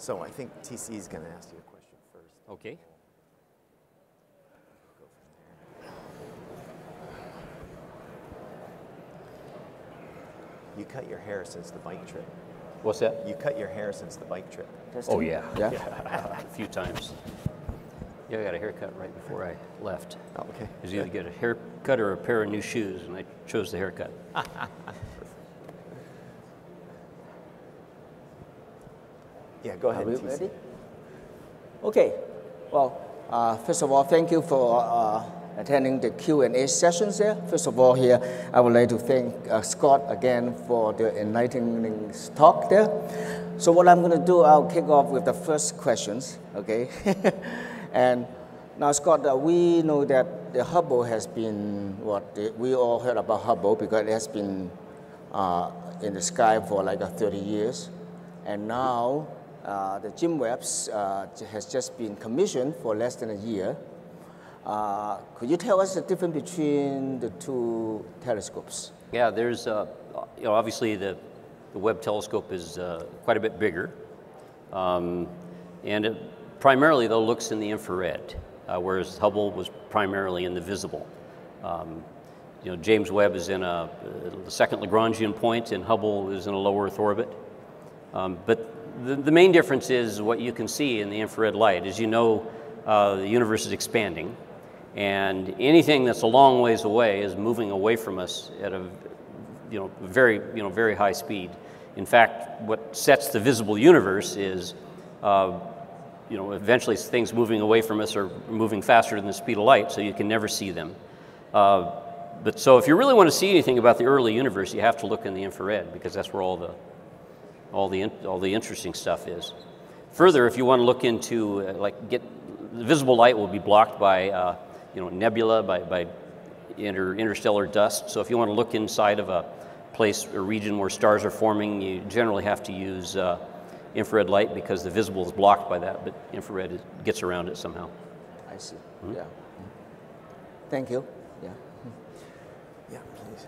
So I think TC is going to ask you a question first. Okay. You cut your hair since the bike trip. What's that? You cut your hair since the bike trip. Oh, yeah. Yeah. a few times. Yeah, I got a haircut right before I left. Oh, okay. It was either get a haircut or a pair of new shoes, and I chose the haircut. Yeah, go ahead. Are we TC. ready? Okay. Well, uh, first of all, thank you for uh, attending the Q&A sessions here. First of all, here, I would like to thank uh, Scott again for the enlightening talk there. So what I'm going to do, I'll kick off with the first questions, okay? and now, Scott, uh, we know that the Hubble has been, what, we all heard about Hubble because it has been uh, in the sky for like uh, 30 years. And now, uh, the Webb uh, has just been commissioned for less than a year. Uh, could you tell us the difference between the two telescopes? Yeah, there's, uh, you know, obviously the, the Webb telescope is uh, quite a bit bigger. Um, and it primarily, though, looks in the infrared, uh, whereas Hubble was primarily in the visible. Um, you know, James Webb is in a, the second Lagrangian point, and Hubble is in a low Earth orbit. Um, but the, the, main difference is what you can see in the infrared light. As you know, uh, the universe is expanding, and anything that's a long ways away is moving away from us at a you know, very, you know, very high speed. In fact, what sets the visible universe is uh, you know, eventually things moving away from us are moving faster than the speed of light, so you can never see them. Uh, but so if you really want to see anything about the early universe, you have to look in the infrared because that's where all the all the, all the interesting stuff is. Further, if you want to look into, uh, like, get, the visible light will be blocked by, uh, you know, nebula, by, by inter, interstellar dust. So if you want to look inside of a place, a region where stars are forming, you generally have to use uh, infrared light because the visible is blocked by that, but infrared is, gets around it somehow. I see, mm-hmm. yeah. Thank you. Yeah. Yeah, please.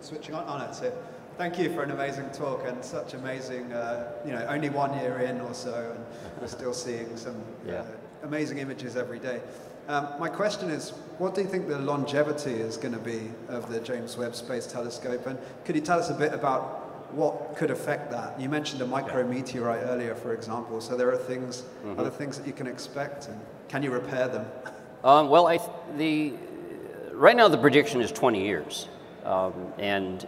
Switching on, on it. So thank you for an amazing talk and such amazing, uh, you know, only one year in or so, and we're still seeing some uh, yeah. uh, amazing images every day. Um, my question is, what do you think the longevity is going to be of the James Webb Space Telescope? And could you tell us a bit about what could affect that? You mentioned a micrometeorite earlier, for example. So there are things, mm-hmm. other things that you can expect, and can you repair them? Um, well, I, the right now the prediction is 20 years. Um, and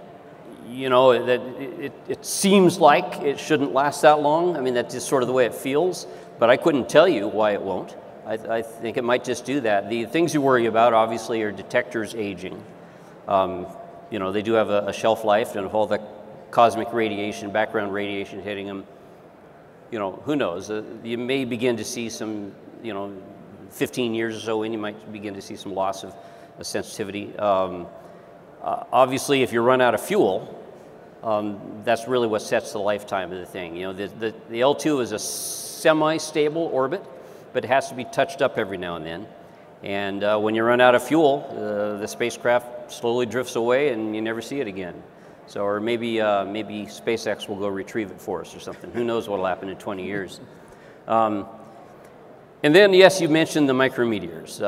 you know, that it, it, seems like it shouldn't last that long. I mean, that's just sort of the way it feels, but I couldn't tell you why it won't. I, I think it might just do that. The things you worry about, obviously, are detectors aging. Um, you know, they do have a, a, shelf life, and if all the cosmic radiation, background radiation hitting them, you know, who knows? Uh, you may begin to see some, you know, 15 years or so in, you might begin to see some loss of, of sensitivity. Um, uh, obviously, if you run out of fuel, um, that's really what sets the lifetime of the thing. You know, the, the, the L2 is a semi-stable orbit, but it has to be touched up every now and then. And uh, when you run out of fuel, uh, the spacecraft slowly drifts away and you never see it again. So, or maybe, uh, maybe SpaceX will go retrieve it for us or something. Who knows what will happen in 20 years. Um, and then, yes, you mentioned the micrometeors.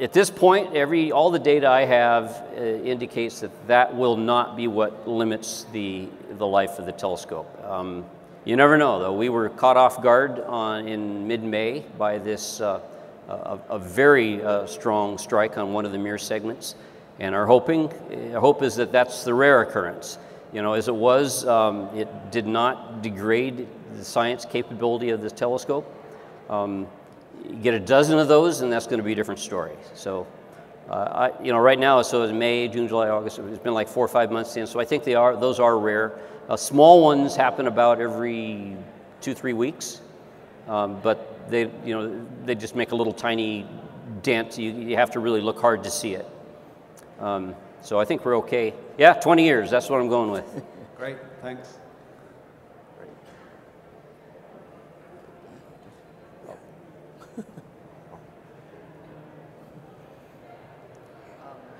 At this point, every, all the data I have uh, indicates that that will not be what limits the, the life of the telescope. Um, you never know, though. We were caught off guard on, in mid-May by this uh, a, a, very uh, strong strike on one of the mirror segments, and our hoping, our hope is that that's the rare occurrence. You know, as it was, um, it did not degrade the science capability of this telescope. Um, you get a dozen of those, and that's going to be a different story. So, uh, I, you know, right now, so it's May, June, July, August. It's been like four or five months in. So I think they are; those are rare. Uh, small ones happen about every two, three weeks, um, but they, you know, they just make a little tiny dent. You, you have to really look hard to see it. Um, so I think we're okay. Yeah, 20 years. That's what I'm going with. Great. Thanks.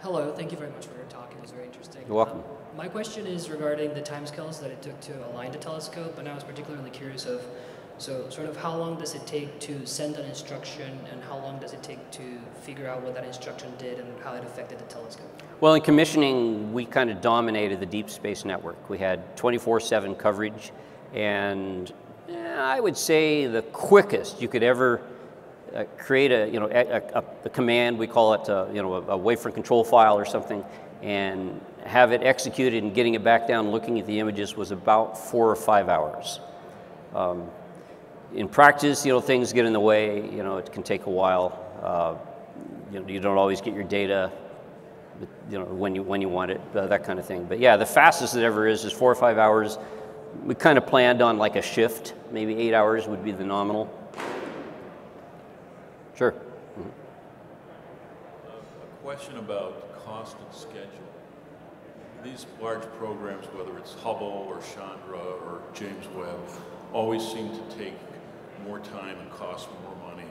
Hello, thank you very much for your talk. It was very interesting. You're welcome. Um, my question is regarding the timescales that it took to align the telescope, and I was particularly curious of, so sort of how long does it take to send an instruction, and how long does it take to figure out what that instruction did and how it affected the telescope? Well, in commissioning, we kind of dominated the deep space network. We had 24-7 coverage, and eh, I would say the quickest you could ever uh, create a, you know, a, a, a, command, we call it, uh, you know, a, a wavefront control file or something, and have it executed and getting it back down looking at the images was about four or five hours. Um, in practice, you know, things get in the way, you know, it can take a while. Uh, you, know, you don't always get your data you know, when you, when you want it, uh, that kind of thing. But yeah, the fastest it ever is is four or five hours. We kind of planned on like a shift, maybe eight hours would be the nominal. Sure. Mm -hmm. A question about cost and schedule. These large programs, whether it's Hubble or Chandra or James Webb, always seem to take more time and cost more money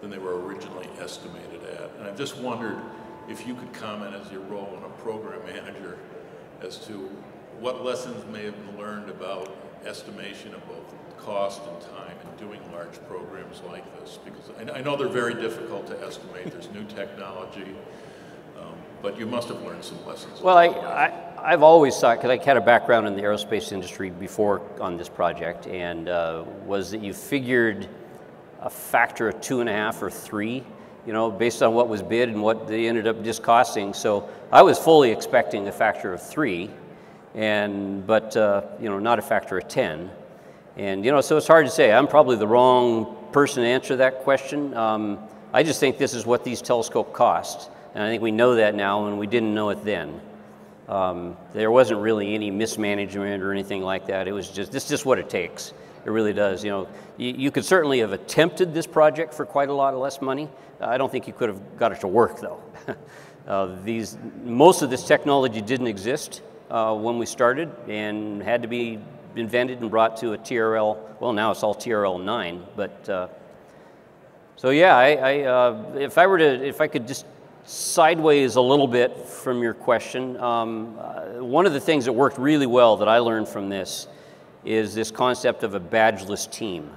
than they were originally estimated at. And I just wondered if you could comment as your role in a program manager as to what lessons may have been learned about estimation of both cost and time in doing large programs like this? Because I, I know they're very difficult to estimate. There's new technology, um, but you must have learned some lessons. Well, I, I, have always thought, because I had a background in the aerospace industry before on this project, and uh, was that you figured a factor of two and a half or three you know, based on what was bid and what they ended up just costing. So I was fully expecting a factor of three, and but uh, you know, not a factor of ten. And you know, so it's hard to say. I'm probably the wrong person to answer that question. Um, I just think this is what these telescopes cost, and I think we know that now, and we didn't know it then. Um, there wasn't really any mismanagement or anything like that. It was just this is just what it takes. It really does. You know, you, you could certainly have attempted this project for quite a lot of less money. I don't think you could have got it to work though. uh, these most of this technology didn't exist uh, when we started and had to be invented and brought to a TRL. Well, now it's all TRL 9, but uh, so yeah, I, I uh, if I were to, if I could just sideways a little bit from your question, um, uh, one of the things that worked really well that I learned from this is this concept of a badgeless team.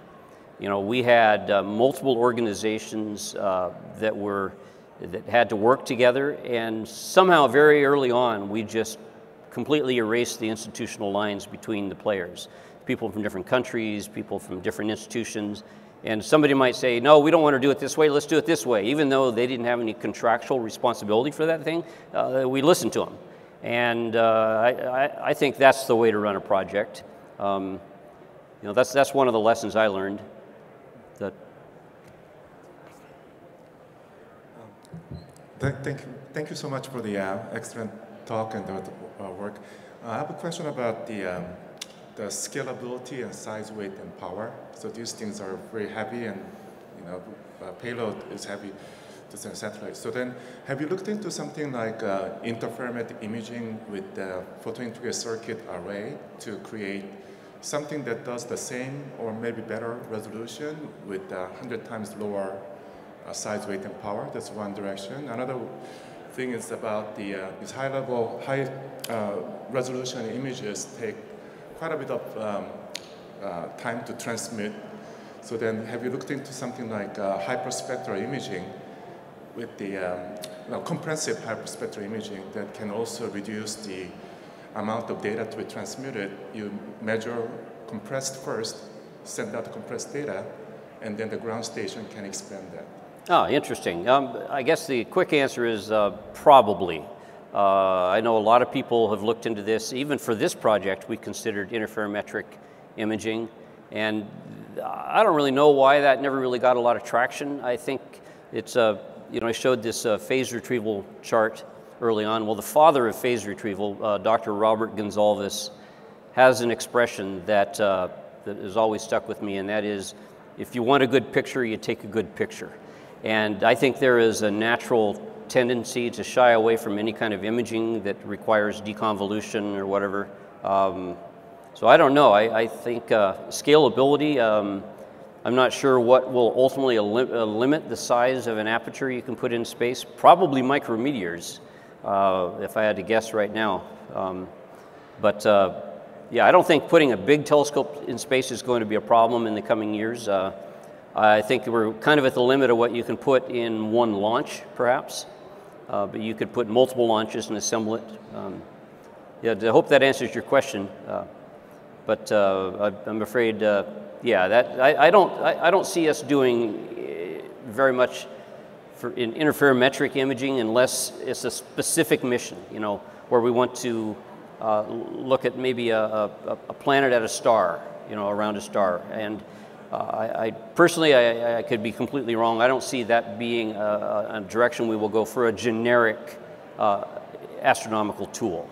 You know, we had uh, multiple organizations uh, that were that had to work together, and somehow very early on, we just completely erased the institutional lines between the players. People from different countries, people from different institutions, and somebody might say, no, we don't want to do it this way, let's do it this way. Even though they didn't have any contractual responsibility for that thing, uh, we listened to them. And uh, I, I, think that's the way to run a project. Um, you know, that's, that's one of the lessons I learned. That thank, you, thank you so much for the uh, excellent talk and the work. Uh, I have a question about the, um, the scalability and size, weight, and power. So these things are very heavy and you know, uh, payload is heavy to send satellites. So then, have you looked into something like uh, interferometric imaging with the photointegrated circuit array to create something that does the same or maybe better resolution with uh, 100 times lower uh, size, weight, and power? That's one direction. Another thing is about the uh, these high-level, high uh, resolution images take quite a bit of um, uh, time to transmit. So then, have you looked into something like uh, hyperspectral imaging with the um, you comprehensive hyperspectral imaging that can also reduce the amount of data to be transmitted? You measure compressed first, send out the compressed data, and then the ground station can expand that. Oh, interesting. Um, I guess the quick answer is uh, probably. Uh, I know a lot of people have looked into this. Even for this project, we considered interferometric imaging. And I don't really know why that never really got a lot of traction. I think it's, uh, you know, I showed this uh, phase retrieval chart early on. Well, the father of phase retrieval, uh, Dr. Robert Gonsalves, has an expression that, uh, that has always stuck with me, and that is, if you want a good picture, you take a good picture. And I think there is a natural tendency to shy away from any kind of imaging that requires deconvolution or whatever. Um, so I don't know. I, I think uh, scalability, um, I'm not sure what will ultimately uh, limit the size of an aperture you can put in space. Probably micrometeors, uh, if I had to guess right now. Um, but uh, yeah, I don't think putting a big telescope in space is going to be a problem in the coming years. Uh, I think we're kind of at the limit of what you can put in one launch, perhaps, uh, but you could put multiple launches and assemble it. Um, yeah, I hope that answers your question. Uh, but uh, I, am afraid, uh, yeah, that I, I don't I, I, don't see us doing uh, very much for in interferometric imaging unless it's a specific mission, you know, where we want to look at maybe a, a, a planet at a star, you know, around a star, and uh, I, I, personally, I, I, could be completely wrong. I don't see that being a, a direction we will go for a generic uh, astronomical tool.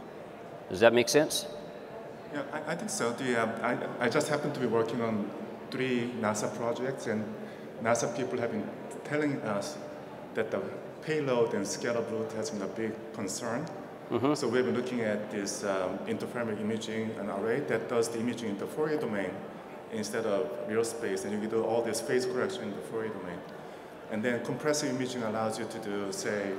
Does that make sense? Yeah, I, I think so. The, um, I, I just happen to be working on three NASA projects, and NASA people have been telling us that the payload and scalability has been a big concern. Mm-hmm. So we've been looking at this um, interferometric imaging, an array that does the imaging in the Fourier domain instead of real space, and you can do all this phase correction in the Fourier domain. And then compressive imaging allows you to do, say,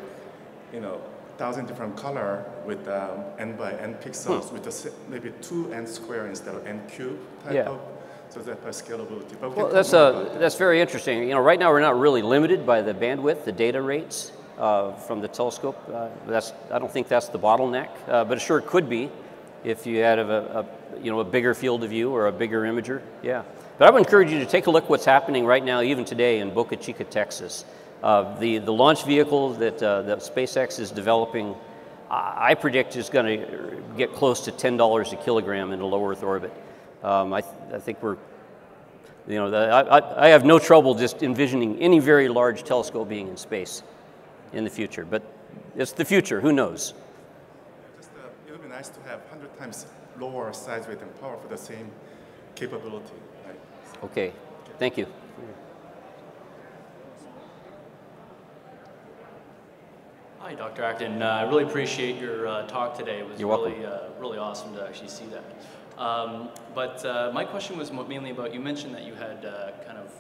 you know, thousand different color with um, n by n pixels hmm. with a, maybe two n square instead of n cube type yeah. of. So that by scalability. But we well, that's uh, that. that's very interesting. You know, right now we're not really limited by the bandwidth, the data rates uh, from the telescope. Uh, that's I don't think that's the bottleneck, uh, but it sure could be if you had a, a you know, a bigger field of view or a bigger imager, yeah. But I would encourage you to take a look what's happening right now, even today in Boca Chica, Texas. Uh, the, the launch vehicle that, uh, that SpaceX is developing, I, predict is going to get close to $10 a kilogram into low Earth orbit. Um, I, th I think we're, you know, the, I, I have no trouble just envisioning any very large telescope being in space in the future. But it's the future, who knows? Just, uh, it would be nice to have 100 times lower size, weight, and power for the same capability. Right? Okay, thank you. Hi, Dr. Acton. Uh, I really appreciate your uh, talk today. It was You're really, uh, really awesome to actually see that. Um, but uh, my question was mainly about, you mentioned that you had uh, kind of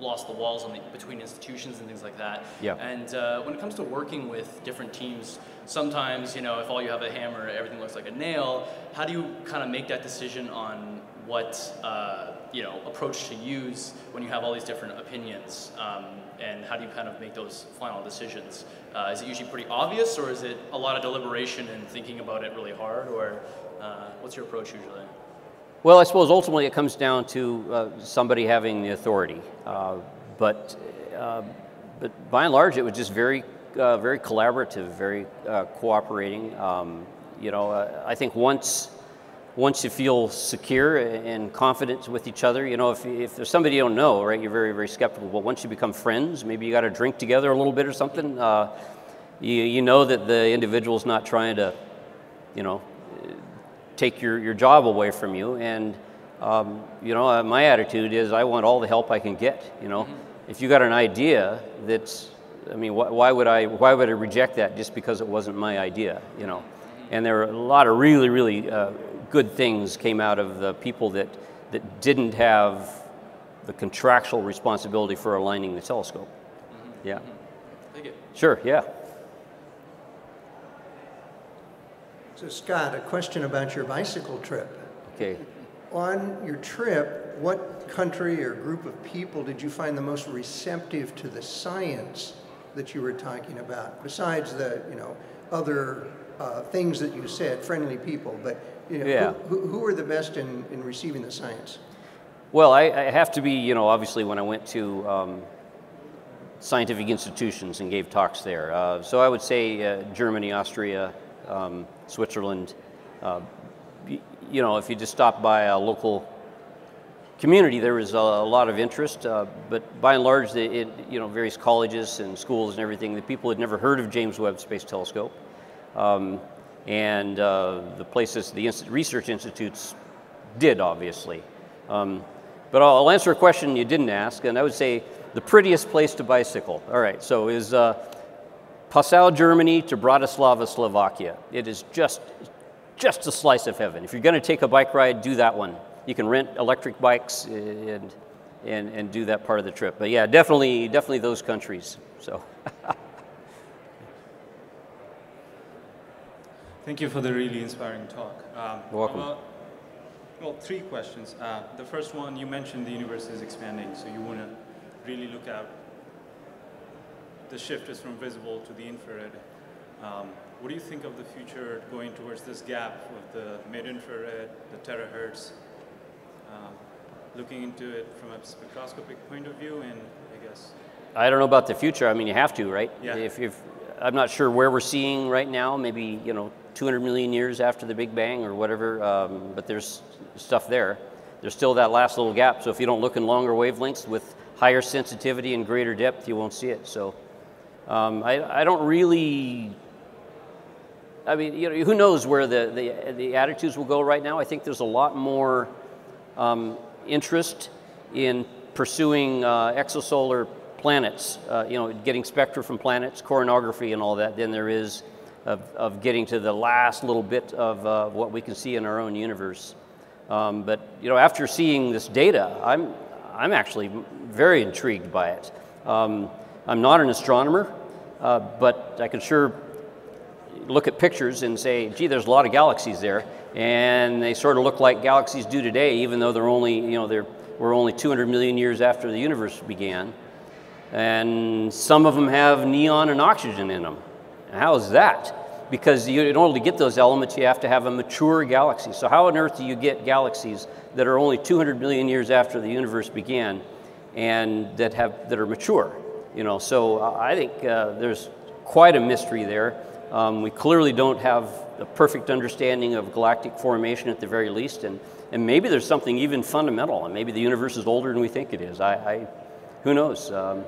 lost the walls the, between institutions and things like that. Yeah. And uh, when it comes to working with different teams, sometimes, you know, if all you have a hammer, everything looks like a nail, how do you kind of make that decision on what, uh, you know, approach to use when you have all these different opinions? Um, and how do you kind of make those final decisions? Uh, is it usually pretty obvious or is it a lot of deliberation and thinking about it really hard or uh, what's your approach usually? Well, I suppose ultimately it comes down to uh, somebody having the authority. Uh, but, uh, but by and large, it was just very uh, very collaborative, very uh, cooperating. Um, you know, uh, I think once once you feel secure and confident with each other, you know, if, if there's somebody you don't know, right, you're very, very skeptical. But once you become friends, maybe you got to drink together a little bit or something, you, you know that the individual's not trying to, you know, take your, your job away from you. And, um, you know, uh, my attitude is I want all the help I can get, you know. Mm-hmm. If you got an idea that's, I mean, wh- why, would I, why would I reject that just because it wasn't my idea, you know? And there are a lot of really, really uh, good things came out of the people that, that didn't have the contractual responsibility for aligning the telescope. Mm-hmm. Yeah. Thank you. Sure, yeah. So Scott, a question about your bicycle trip. Okay. On your trip, what country or group of people did you find the most receptive to the science that you were talking about, besides the, you know, other uh, things that you said, friendly people, but you know, Yeah. who, who, are the best in, in receiving the science? Well, I, I have to be, you know, obviously when I went to um, scientific institutions and gave talks there. Uh, so I would say uh, Germany, Austria, um, Switzerland. Uh, you know, if you just stop by a local community, there was a, a lot of interest. Uh, but by and large, the, it, you know, various colleges and schools and everything, the people had never heard of James Webb Space Telescope. Um, and uh, the places, the research institutes did, obviously. Um, but I'll, I'll answer a question you didn't ask, and I would say the prettiest place to bicycle. All right, so is uh, Passau, Germany to Bratislava, Slovakia. It is just, just a slice of heaven. If you're going to take a bike ride, do that one. You can rent electric bikes and, and, and do that part of the trip. But yeah, definitely, definitely those countries. So. Thank you for the really inspiring talk. Um, You're welcome. About, well, three questions. Uh, the first one, you mentioned the universe is expanding, so you want to really look at the shift is from visible to the infrared. Um, what do you think of the future going towards this gap of the mid-infrared, the terahertz, um, looking into it from a spectroscopic point of view, and I guess I don't know about the future. I mean, you have to, right? Yeah. If, if I'm not sure where we're seeing right now, maybe you know, 200 million years after the Big Bang or whatever. Um, but there's stuff there. There's still that last little gap. So if you don't look in longer wavelengths with higher sensitivity and greater depth, you won't see it. So um, I, I don't really. I mean, you know, who knows where the, the, the attitudes will go right now? I think there's a lot more um, interest in pursuing uh, exosolar planets, uh, you know, getting spectra from planets, coronagraphy and all that, than there is of, of getting to the last little bit of uh, what we can see in our own universe. Um, but, you know, after seeing this data, I'm, I'm actually very intrigued by it. Um, I'm not an astronomer, uh, but I can sure look at pictures and say, gee, there's a lot of galaxies there, and they sort of look like galaxies do today, even though they're only, you know, they're, we're only 200 million years after the universe began. And some of them have neon and oxygen in them. How is that? Because you, in order to get those elements, you have to have a mature galaxy. So, how on earth do you get galaxies that are only 200 million years after the universe began and that, have, that are mature? You know, so uh, I think uh, there's quite a mystery there. Um, we clearly don't have a perfect understanding of galactic formation at the very least, and, and maybe there's something even fundamental, and maybe the universe is older than we think it is. I, I who knows? Um,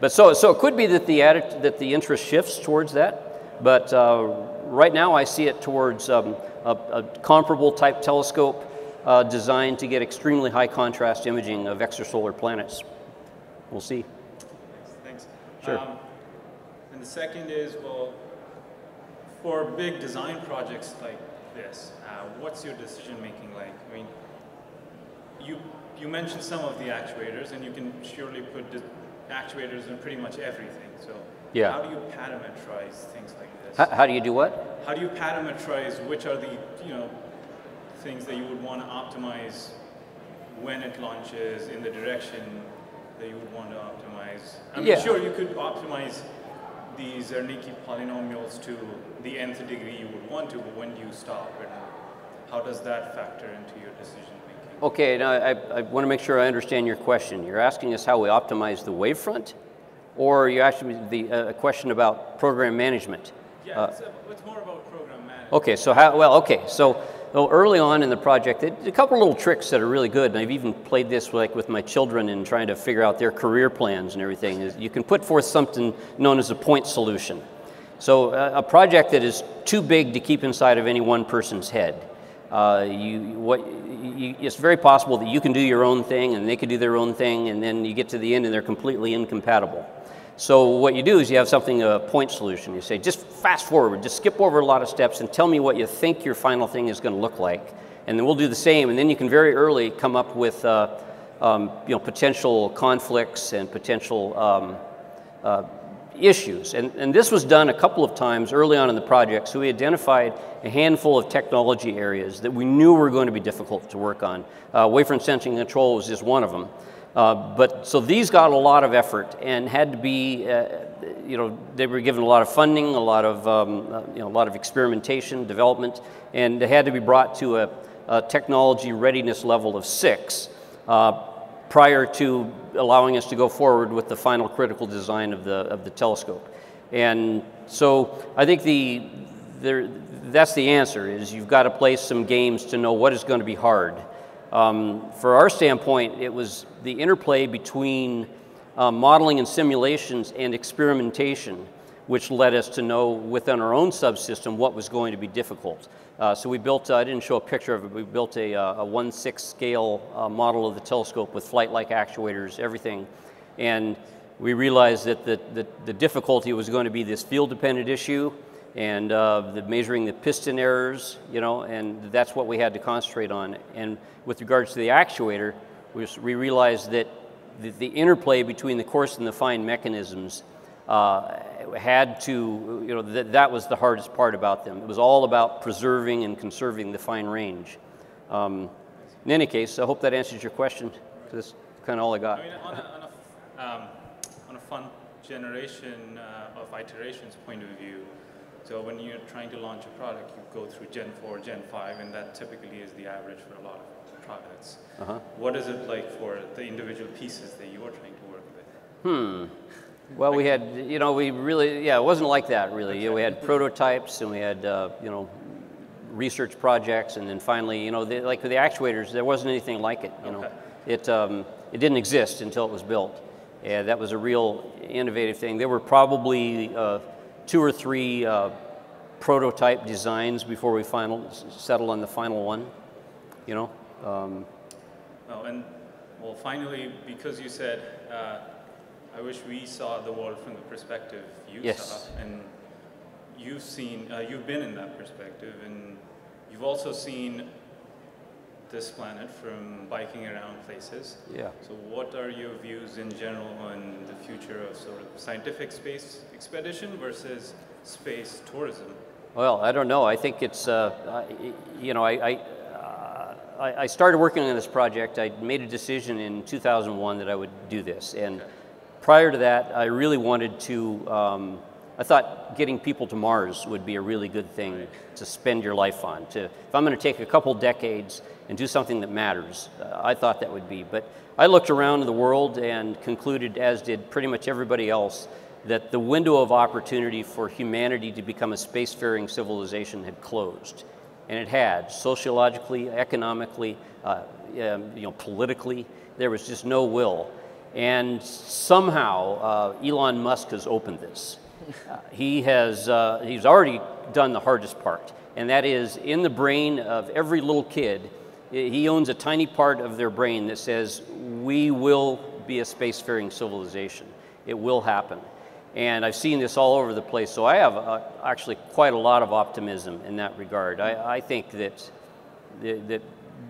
but so, so it could be that the that the interest shifts towards that, but uh, right now I see it towards um, a, a comparable type telescope uh, designed to get extremely high contrast imaging of extrasolar planets. We'll see. Sure. Um, and the second is, well, for big design projects like this, uh, what's your decision making like? I mean, you you mentioned some of the actuators, and you can surely put the actuators in pretty much everything. So, Yeah. how do you parameterize things like this? How, how do you do what? How do you parameterize which are the you know things that you would want to optimize when it launches in the direction that you would want to optimize? I mean, Yeah. sure, you could optimize these Zernike polynomials to the nth degree you would want to, but when do you stop? And how does that factor into your decision making? Okay, now I, I want to make sure I understand your question. You're asking us how we optimize the wavefront? or you actually the uh, question about program management. Yeah, uh, it's, a, it's, more about program management. Okay, so how? Well, okay, so. Well, early on in the project, a couple little tricks that are really good, and I've even played this like with my children in trying to figure out their career plans and everything. Is you can put forth something known as a point solution. So uh, a project that is too big to keep inside of any one person's head. Uh, you, what, you, it's very possible that you can do your own thing and they can do their own thing, and then you get to the end and they're completely incompatible. So what you do is you have something, a point solution. You say, just fast forward, just skip over a lot of steps and tell me what you think your final thing is going to look like. And then we'll do the same. And then you can very early come up with uh, um, you know, potential conflicts and potential um, uh, issues. And, and this was done a couple of times early on in the project. So we identified a handful of technology areas that we knew were going to be difficult to work on. Uh, wavefront sensing control was just one of them. Uh, but so these got a lot of effort and had to be, uh, you know, they were given a lot of funding, a lot of, um, uh, you know, a lot of experimentation, development, and they had to be brought to a, a technology readiness level of six uh, prior to allowing us to go forward with the final critical design of the of the telescope. And so I think the there, that's the answer is you've got to play some games to know what is going to be hard. Um, for our standpoint, it was the interplay between uh, modeling and simulations and experimentation, which led us to know within our own subsystem what was going to be difficult. Uh, so we built, uh, I didn't show a picture of it, we built a, uh, a 1 6 scale uh, model of the telescope with flight like actuators, everything. And we realized that the, the, the difficulty was going to be this field dependent issue and uh, the measuring the piston errors, you know, and that's what we had to concentrate on. And with regards to the actuator, we, we realized that the, the, interplay between the coarse and the fine mechanisms uh, had to, you know, th that was the hardest part about them. It was all about preserving and conserving the fine range. Um, in any case, I hope that answers your question. That's kind of all I got. I mean, on, a, on, a, um, on a fun generation uh, of iterations point of view, so when you're trying to launch a product, you go through Gen 4, Gen 5, and that typically is the average for a lot of products. Uh-huh. What is it like for the individual pieces that you are trying to work with? Hmm. Well, we had, you know, we really, yeah, it wasn't like that really. Okay. we had prototypes and we had, uh, you know, research projects, and then finally, you know, the, like with the actuators, there wasn't anything like it. You okay. know, it um, it didn't exist until it was built, and that was a real innovative thing. There were probably uh, two or three uh, prototype designs before we final settle on the final one. You know. Um, oh, and well, finally, because you said, uh, I wish we saw the world from the perspective you yes. saw, and you've seen, uh, you've been in that perspective, and you've also seen this planet from biking around places. Yeah. So what are your views in general on the future of sort of scientific space expedition versus space tourism? Well, I don't know. I think it's, uh, you know, I, I, uh, I, started working on this project. I made a decision in 2001 that I would do this. And okay. prior to that, I really wanted to, um, I thought getting people to Mars would be a really good thing right. to spend your life on. To, if I'm going to take a couple decades and do something that matters. Uh, I thought that would be. But I looked around the world and concluded, as did pretty much everybody else, that the window of opportunity for humanity to become a spacefaring civilization had closed. And it had, sociologically, economically, uh, um, you know, politically, there was just no will. And somehow uh, Elon Musk has opened this. Uh, he has, uh, he's already done the hardest part, and that is in the brain of every little kid he owns a tiny part of their brain that says, we will be a spacefaring civilization. It will happen. And I've seen this all over the place, so I have uh, actually quite a lot of optimism in that regard. I, I think that, that, that,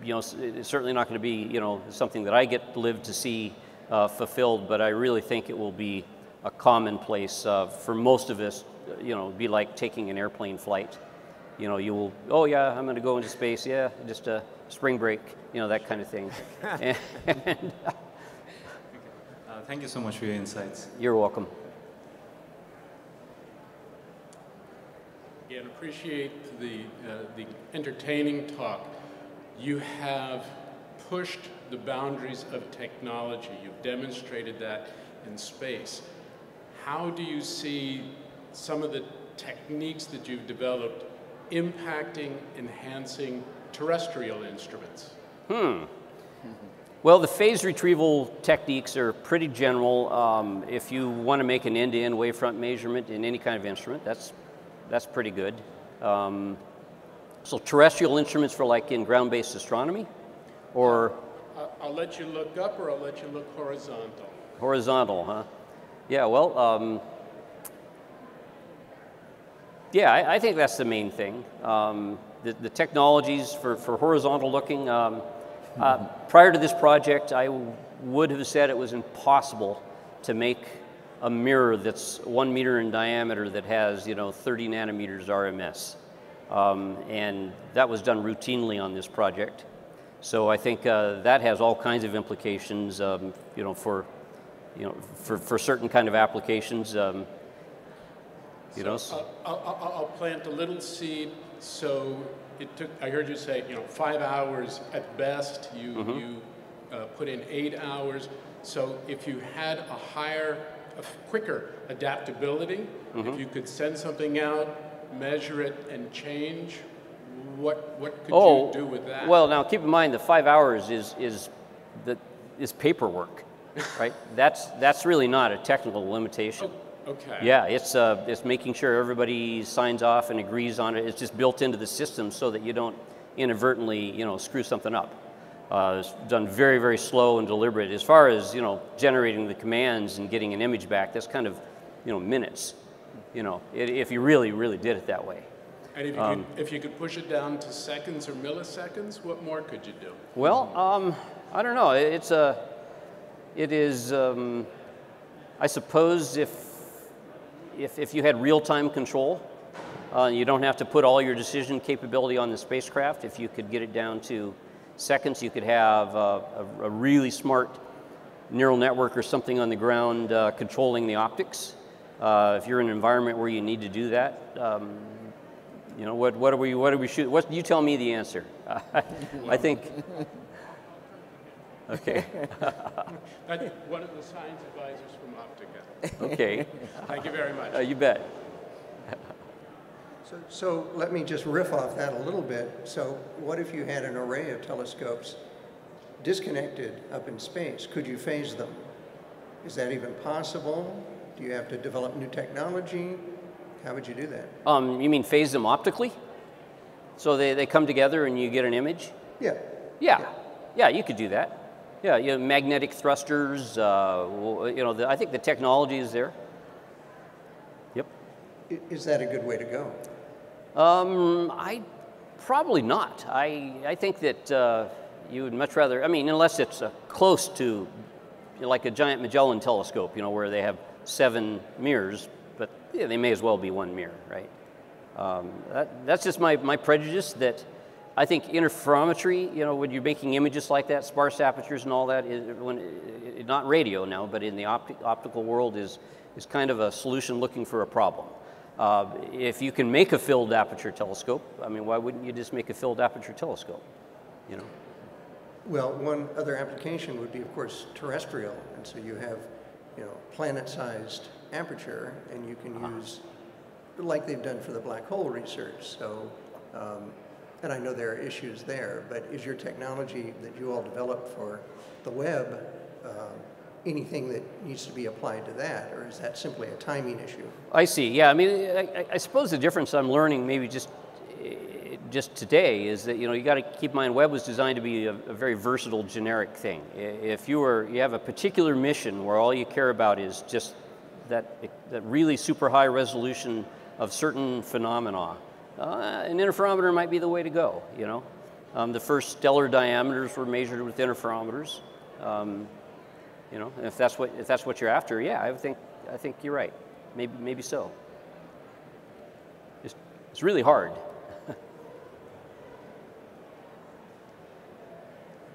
you know, it's certainly not going to be, you know, something that I get to live to see uh, fulfilled, but I really think it will be a commonplace uh, for most of us, you know, be like taking an airplane flight. You know, you will, oh yeah, I'm going to go into space, yeah, just a spring break, you know, that kind of thing. and, uh, thank you so much for your insights. You're welcome. Again, appreciate the, uh, the entertaining talk. You have pushed the boundaries of technology. You've demonstrated that in space. how do you see some of the techniques that you've developed impacting, enhancing terrestrial instruments? Hmm. Well, the phase retrieval techniques are pretty general. Um, if you want to make an end-to-end wavefront measurement in any kind of instrument, that's, that's pretty good. Um, so terrestrial instruments for like in ground-based astronomy, or? I'll let you look up or I'll let you look horizontal. Horizontal, huh? Yeah, well, um, yeah, I, I, think that's the main thing. Um, the, the, technologies for, for horizontal looking, um, uh, prior to this project, I would have said it was impossible to make a mirror that's one meter in diameter that has, you know, 30 nanometers RMS. Um, and that was done routinely on this project. So I think uh, that has all kinds of implications, um, you know, for, you know, for, for certain kind of applications. Um, you so know, I'll, I'll, I'll, plant a little seed. So it took. I heard you say, you know, five hours at best. You mm -hmm. you uh, put in eight hours. So if you had a higher, a quicker adaptability, mm -hmm. if mm-hmm. you could send something out, measure it, and change, what what could oh, you do with that? Well, now keep in mind the five hours is is the is paperwork, right? that's that's really not a technical limitation. Okay. Yeah, it's, uh, it's making sure everybody signs off and agrees on it. It's just built into the system so that you don't inadvertently, you know, screw something up. Uh, it's done very, very slow and deliberate. As far as, you know, generating the commands and getting an image back, that's kind of, you know, minutes, you know, if you really, really did it that way. And if you, um, could, if you could push it down to seconds or milliseconds, what more could you do? Well, um, I don't know. It's a, it is, um, I suppose if if, if you had real-time control, uh, you don't have to put all your decision capability on the spacecraft. If you could get it down to seconds, you could have uh, a, a, really smart neural network or something on the ground uh, controlling the optics. Uh, if you're in an environment where you need to do that, um, you know, what, what are we, what are we shoot? What, you tell me the answer. I think, okay. one of the science advisors from Optica. Okay. Thank you very much. Uh, you bet. So, so let me just riff off that a little bit. So what if you had an array of telescopes disconnected up in space? Could you phase them? Is that even possible? Do you have to develop new technology? How would you do that? Um, you mean phase them optically? So they, they come together and you get an image? Yeah. Yeah. Yeah, yeah you could do that. Yeah, you know, magnetic thrusters, uh, you know, the, I think the technology is there. Yep. Is that a good way to go? Um, I probably not. I, I think that uh, you would much rather, I mean, unless it's uh, close to like a giant Magellan telescope, you know, where they have seven mirrors, but yeah, they may as well be one mirror, right? Um, that, that's just my, my prejudice that I think interferometry, you know, when you're making images like that, sparse apertures and all that, is, when, not radio now, but in the opti optical world is, is kind of a solution looking for a problem. Uh, if you can make a filled aperture telescope, I mean, why wouldn't you just make a filled aperture telescope, you know? Well, one other application would be, of course, terrestrial. And so you have, you know, planet-sized aperture, and you can uh -huh. use, like they've done for the black hole research. So um, and I know there are issues there, but is your technology that you all developed for the Webb uh, anything that needs to be applied to that, or is that simply a timing issue? I see. Yeah, I mean, I, I suppose the difference I'm learning maybe just just today is that you know you got to keep in mind Webb was designed to be a, a, very versatile generic thing. If you are you have a particular mission where all you care about is just that that really super high resolution of certain phenomena, uh, an interferometer might be the way to go, you know. Um, the first stellar diameters were measured with interferometers. Um, you know, if that's what if that's what you're after, yeah, I think I think you're right. Maybe maybe so. It's, it's really hard.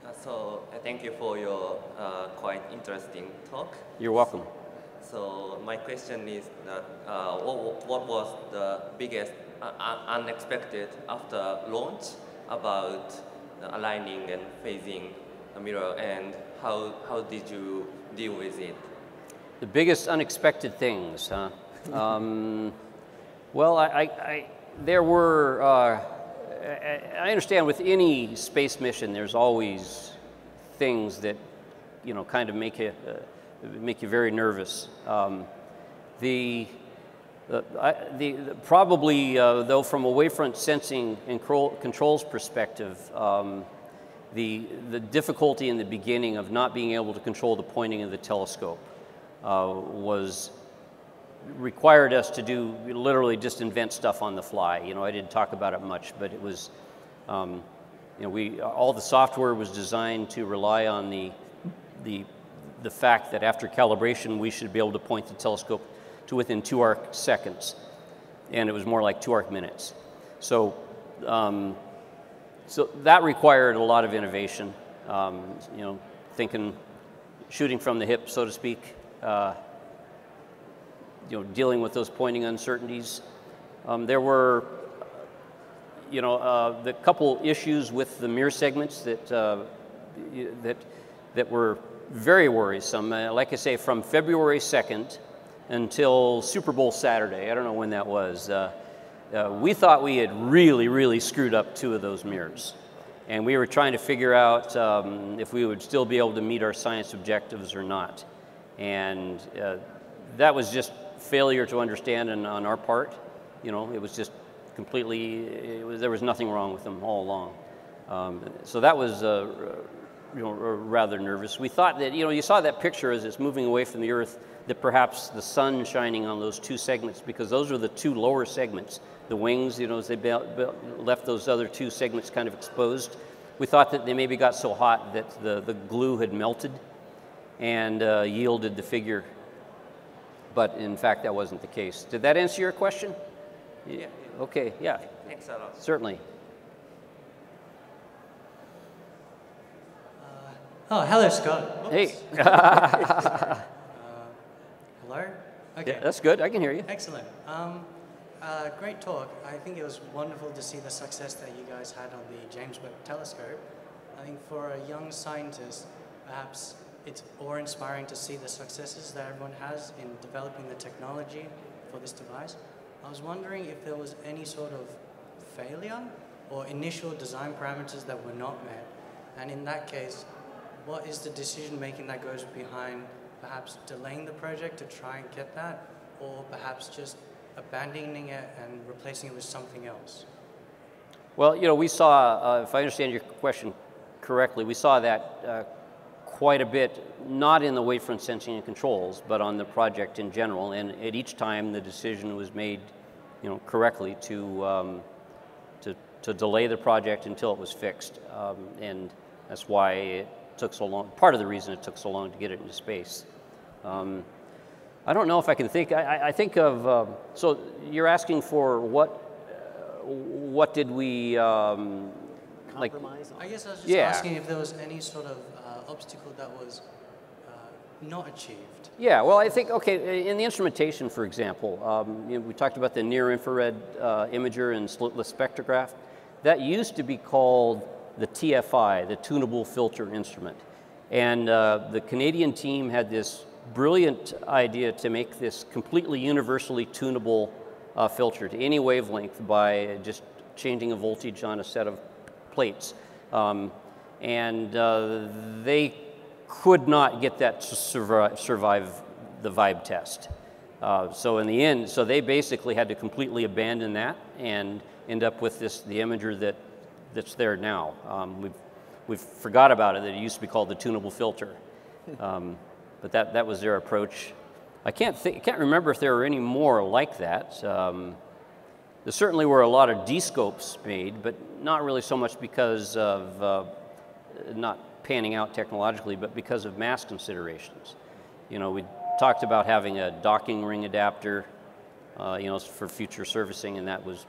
Uh, so uh, thank you for your uh, quite interesting talk. You're welcome. So my question is that uh, what, what was the biggest unexpected after launch about aligning and phasing the mirror and how, how did you deal with it? The biggest unexpected things, huh? um, well, I, I, I, there were, uh, I understand with any space mission, there's always things that, you know, kind of make you, uh, make you very nervous. Um, the, uh, the, the, probably, uh, though, from a wavefront sensing and controls perspective, um, the, the difficulty in the beginning of not being able to control the pointing of the telescope uh, was required us to do literally just invent stuff on the fly. You know, I didn't talk about it much, but it was, um, you know, we all the software was designed to rely on the the the fact that after calibration we should be able to point the telescope to within two arc seconds, and it was more like two arc minutes. So. Um, so that required a lot of innovation, um, you know, thinking, shooting from the hip, so to speak, uh, you know, dealing with those pointing uncertainties. Um, there were, you know, uh, the couple issues with the mirror segments that, uh, that, that were very worrisome. Uh, like I say, from February 2nd until Super Bowl Saturday, I don't know when that was, uh, uh, we thought we had really, really screwed up two of those mirrors. And we were trying to figure out um, if we would still be able to meet our science objectives or not. And uh, that was just failure to understand and on our part. You know, it was just completely, was, there was nothing wrong with them all along. Um, so that was uh, you know, rather nervous. We thought that, you know, you saw that picture as it's moving away from the Earth, that perhaps the sun shining on those two segments, because those are the two lower segments the wings, you know, as they left those other two segments kind of exposed. We thought that they maybe got so hot that the, the glue had melted and uh, yielded the figure. But in fact, that wasn't the case. Did that answer your question? Yeah. Okay, yeah. Thanks a lot. Certainly. Uh, oh, hello, Scott. Oops. Hey. hello? Okay. Yeah, that's good. I can hear you. Excellent. Um, uh, great talk. I think it was wonderful to see the success that you guys had on the James Webb Telescope. I think for a young scientist, perhaps it's awe-inspiring to see the successes that everyone has in developing the technology for this device. I was wondering if there was any sort of failure or initial design parameters that were not met. And in that case, what is the decision making that goes behind perhaps delaying the project to try and get that, or perhaps just abandoning it and replacing it with something else? Well, you know, we saw, uh, if I understand your question correctly, we saw that uh, quite a bit, not in the wavefront sensing and controls, but on the project in general. And at each time, the decision was made, you know, correctly to um, to, to delay the project until it was fixed. Um, and that's why it took so long. Part of the reason it took so long to get it into space. Um, I don't know if I can think. I, I think of um, so you're asking for what? Uh, what did we um, like? I guess I was just yeah. asking if there was any sort of uh, obstacle that was uh, not achieved. Yeah. Well, I think okay. In the instrumentation, for example, um, you know, we talked about the near infrared uh, imager and slitless spectrograph. That used to be called the TFI, the tunable filter instrument, and uh, the Canadian team had this brilliant idea to make this completely universally tunable uh, filter to any wavelength by just changing a voltage on a set of plates. Um, and uh, they could not get that to survive, survive the vibe test. Uh, so in the end, so they basically had to completely abandon that and end up with this the imager that that's there now. Um, we've we've forgot about it. That it used to be called the tunable filter. Um, but that, that was their approach. I can't, think, can't remember if there were any more like that. Um, there certainly were a lot of D-scopes made, but not really so much because of uh, not panning out technologically, but because of mass considerations. You know, we talked about having a docking ring adapter, uh, you know, for future servicing, and that was,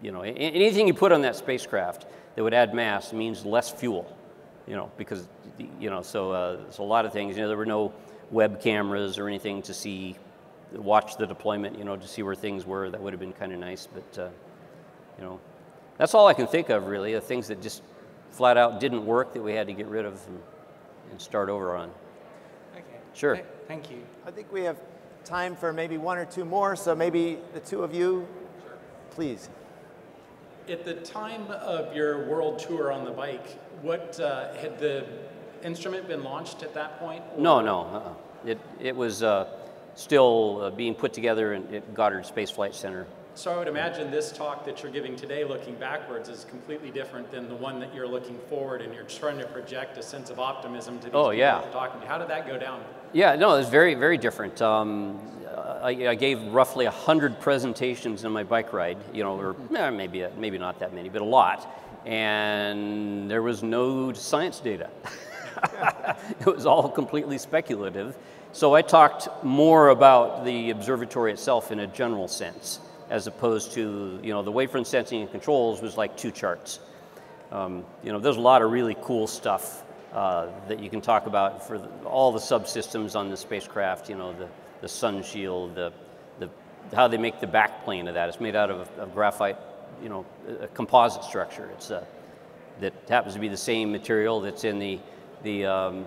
you know, anything you put on that spacecraft that would add mass means less fuel, you know, because, you know, so, uh, so a lot of things, you know, there were no web cameras or anything to see, watch the deployment, you know, to see where things were. That would have been kind of nice, but, uh, you know, that's all I can think of really, the things that just flat out didn't work that we had to get rid of and, and start over on. Okay. Sure. Thank you. I think we have time for maybe one or two more, so maybe the two of you, please. At the time of your world tour on the bike, what uh, had the instrument been launched at that point? No, no. Uh-uh. It, it was uh, still uh, being put together at Goddard Space Flight Center. So I would imagine this talk that you're giving today, looking backwards, is completely different than the one that you're looking forward, and you're trying to project a sense of optimism to these Oh, people yeah. talking to. How did that go down? Yeah, no, it was very, very different. Um, I, I gave roughly 100 presentations in my bike ride, you know, or eh, maybe, maybe not that many, but a lot. And there was no science data. it was all completely speculative. So I talked more about the observatory itself in a general sense, as opposed to, you know, the wavefront sensing and controls was like two charts. Um, you know, there's a lot of really cool stuff uh, that you can talk about for the, all the subsystems on the spacecraft. You know, the, the sun shield, the, the how they make the backplane of that. It's made out of, of graphite, you know, a composite structure. It's a, that happens to be the same material that's in the the um,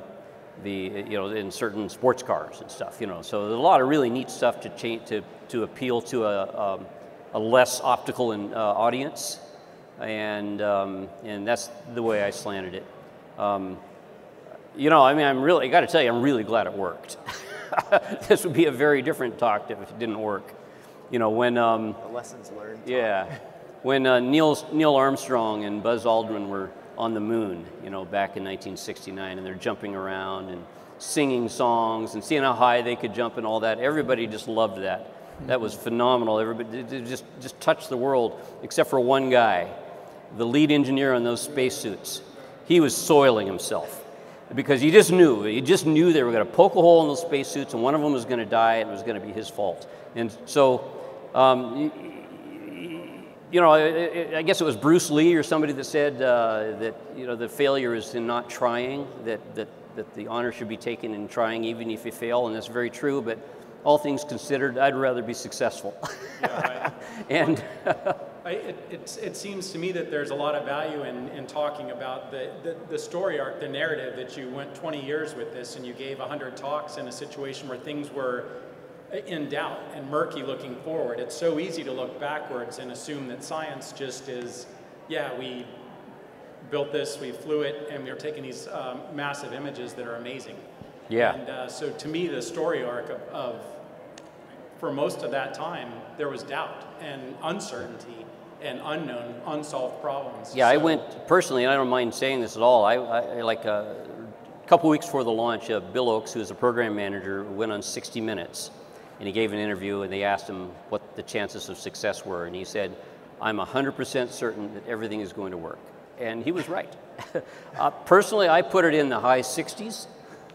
the you know in certain sports cars and stuff. You know, so there's a lot of really neat stuff to change to to appeal to a um, a less optical in, uh, audience, and um, and that's the way I slanted it. Um, you know, I mean, I'm really I got to tell you, I'm really glad it worked. this would be a very different talk if it didn't work. You know, when um, The lessons learned. yeah, when uh, Neil Neil Armstrong and Buzz Aldrin were on the moon, you know, back in 1969, and they're jumping around and singing songs and seeing how high they could jump and all that. Everybody just loved that. That was phenomenal. Everybody just just touched the world, except for one guy, the lead engineer on those spacesuits. He was soiling himself because he just knew. He just knew they were going to poke a hole in those spacesuits, and one of them was going to die, and it was going to be his fault. And so. Um, you know, I, I- guess it was Bruce Lee or somebody that said uh, that you know the failure is in not trying. That that that the honor should be taken in trying, even if you fail, and that's very true. But all things considered, I'd rather be successful. and I, it, it, it seems to me that there's a lot of value in, in talking about the, the, the story arc, the narrative that you went 20 years with this and you gave 100 talks in a situation where things were in doubt and murky looking forward. It's so easy to look backwards and assume that science just is, yeah, we built this, we flew it, and we are taking these um, massive images that are amazing. Yeah. And uh, so to me, the story arc of, of, for most of that time, there was doubt and uncertainty and unknown, unsolved problems. Yeah, I went personally, and I don't mind saying this at all. I, I like a couple weeks before the launch, uh, Bill Ochs, who is a program manager, went on 60 Minutes, and he gave an interview, and they asked him what the chances of success were, and he said, "I'm 100% certain that everything is going to work," and he was right. uh, personally, I put it in the high 60s.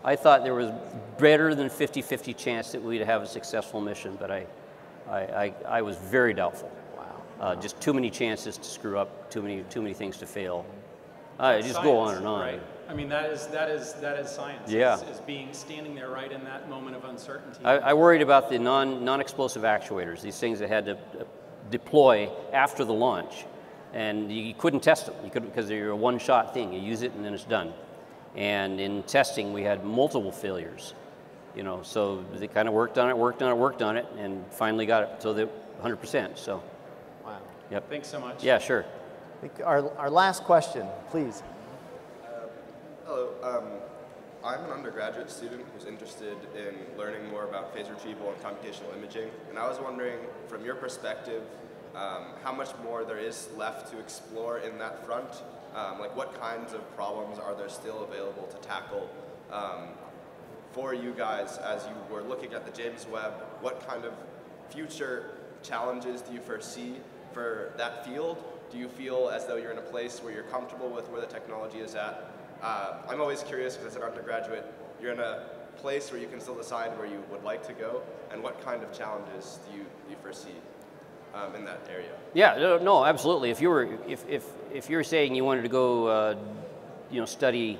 I thought there was better than 50-50 chance that we'd have a successful mission, but I, I, I, I was very doubtful. Uh, just too many chances to screw up, too many, too many things to fail. I That's just go on and on. Right. I mean, that is that is that is science. Yeah. Is, is being standing there right in that moment of uncertainty. I, I worried about the non, non-explosive actuators, these things that had to uh, deploy after the launch. And you, you couldn't test them, you couldn't, because they're a one-shot thing. You use it and then it's done. And in testing, we had multiple failures. You know, so they kind of worked on it, worked on it, worked on it, and finally got it so they 100%. So, Wow. yep. Thanks so much. Yeah, sure. Our, our last question, please. Hello, um, I'm an undergraduate student who's interested in learning more about phase retrieval and computational imaging, and I was wondering, from your perspective, um, how much more there is left to explore in that front. Um, like, what kinds of problems are there still available to tackle um, for you guys as you were looking at the James Webb? What kind of future challenges do you foresee for that field? Do you feel as though you're in a place where you're comfortable with where the technology is at? Uh, I'm always curious because as an undergraduate, you're in a place where you can still decide where you would like to go, and what kind of challenges do you, do you foresee um, in that area? Yeah, no, no, absolutely. If you were, if, if, if you're saying you wanted to go, uh, you know, study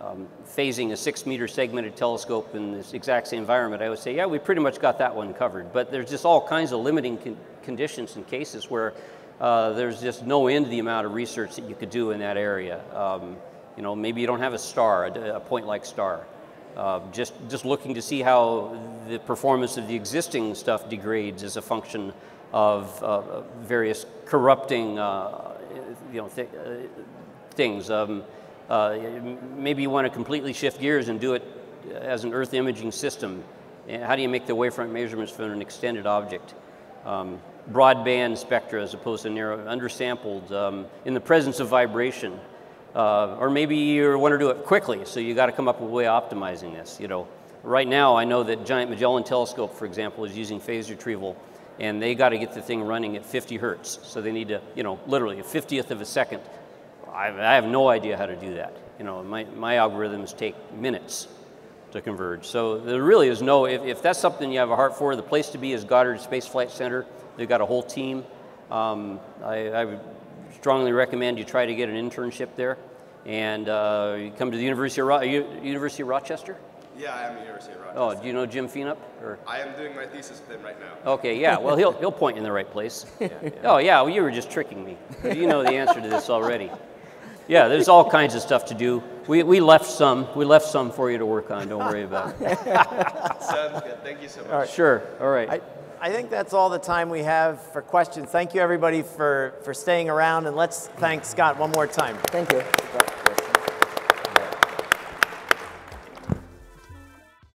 um, phasing a six-meter segmented telescope in this exact same environment, I would say, yeah, we pretty much got that one covered. But there's just all kinds of limiting con- conditions and cases where uh, there's just no end to the amount of research that you could do in that area. Um, you know, maybe you don't have a star, a, a point-like star, Uh, just, just looking to see how the performance of the existing stuff degrades as a function of uh, various corrupting uh, you know, th uh, things. Um, uh, maybe you want to completely shift gears and do it as an Earth imaging system. How do you make the wavefront measurements from an extended object? Um, broadband spectra as opposed to narrow, undersampled, um, in the presence of vibration. Uh, or maybe you want to do it quickly, so you got to come up with a way of optimizing this. You know, right now I know that Giant Magellan Telescope, for example, is using phase retrieval, and they got to get the thing running at 50 hertz. So they need to, you know, literally a 50th of a second. I, I have no idea how to do that. You know, my, my algorithms take minutes to converge. So there really is no, if, if that's something you have a heart for, the place to be is Goddard Space Flight Center. They've got a whole team. Um, I, I, strongly recommend you try to get an internship there. And uh, you come to the University of, Ro University of Rochester? Yeah, I am at the University of Rochester. Oh, do you know Jim Fienup? Or? I am doing my thesis with him right now. Okay, yeah. Well, he'll, he'll point you in the right place. yeah, yeah. Oh, yeah, well, you were just tricking me. You know the answer to this already. Yeah, there's all kinds of stuff to do. We, we left some. We left some for you to work on. Don't worry about it. Sounds good. Thank you so much. All right. Sure. All right. I, I think that's all the time we have for questions. Thank you, everybody, for, for staying around, and let's thank Scott one more time. Thank you.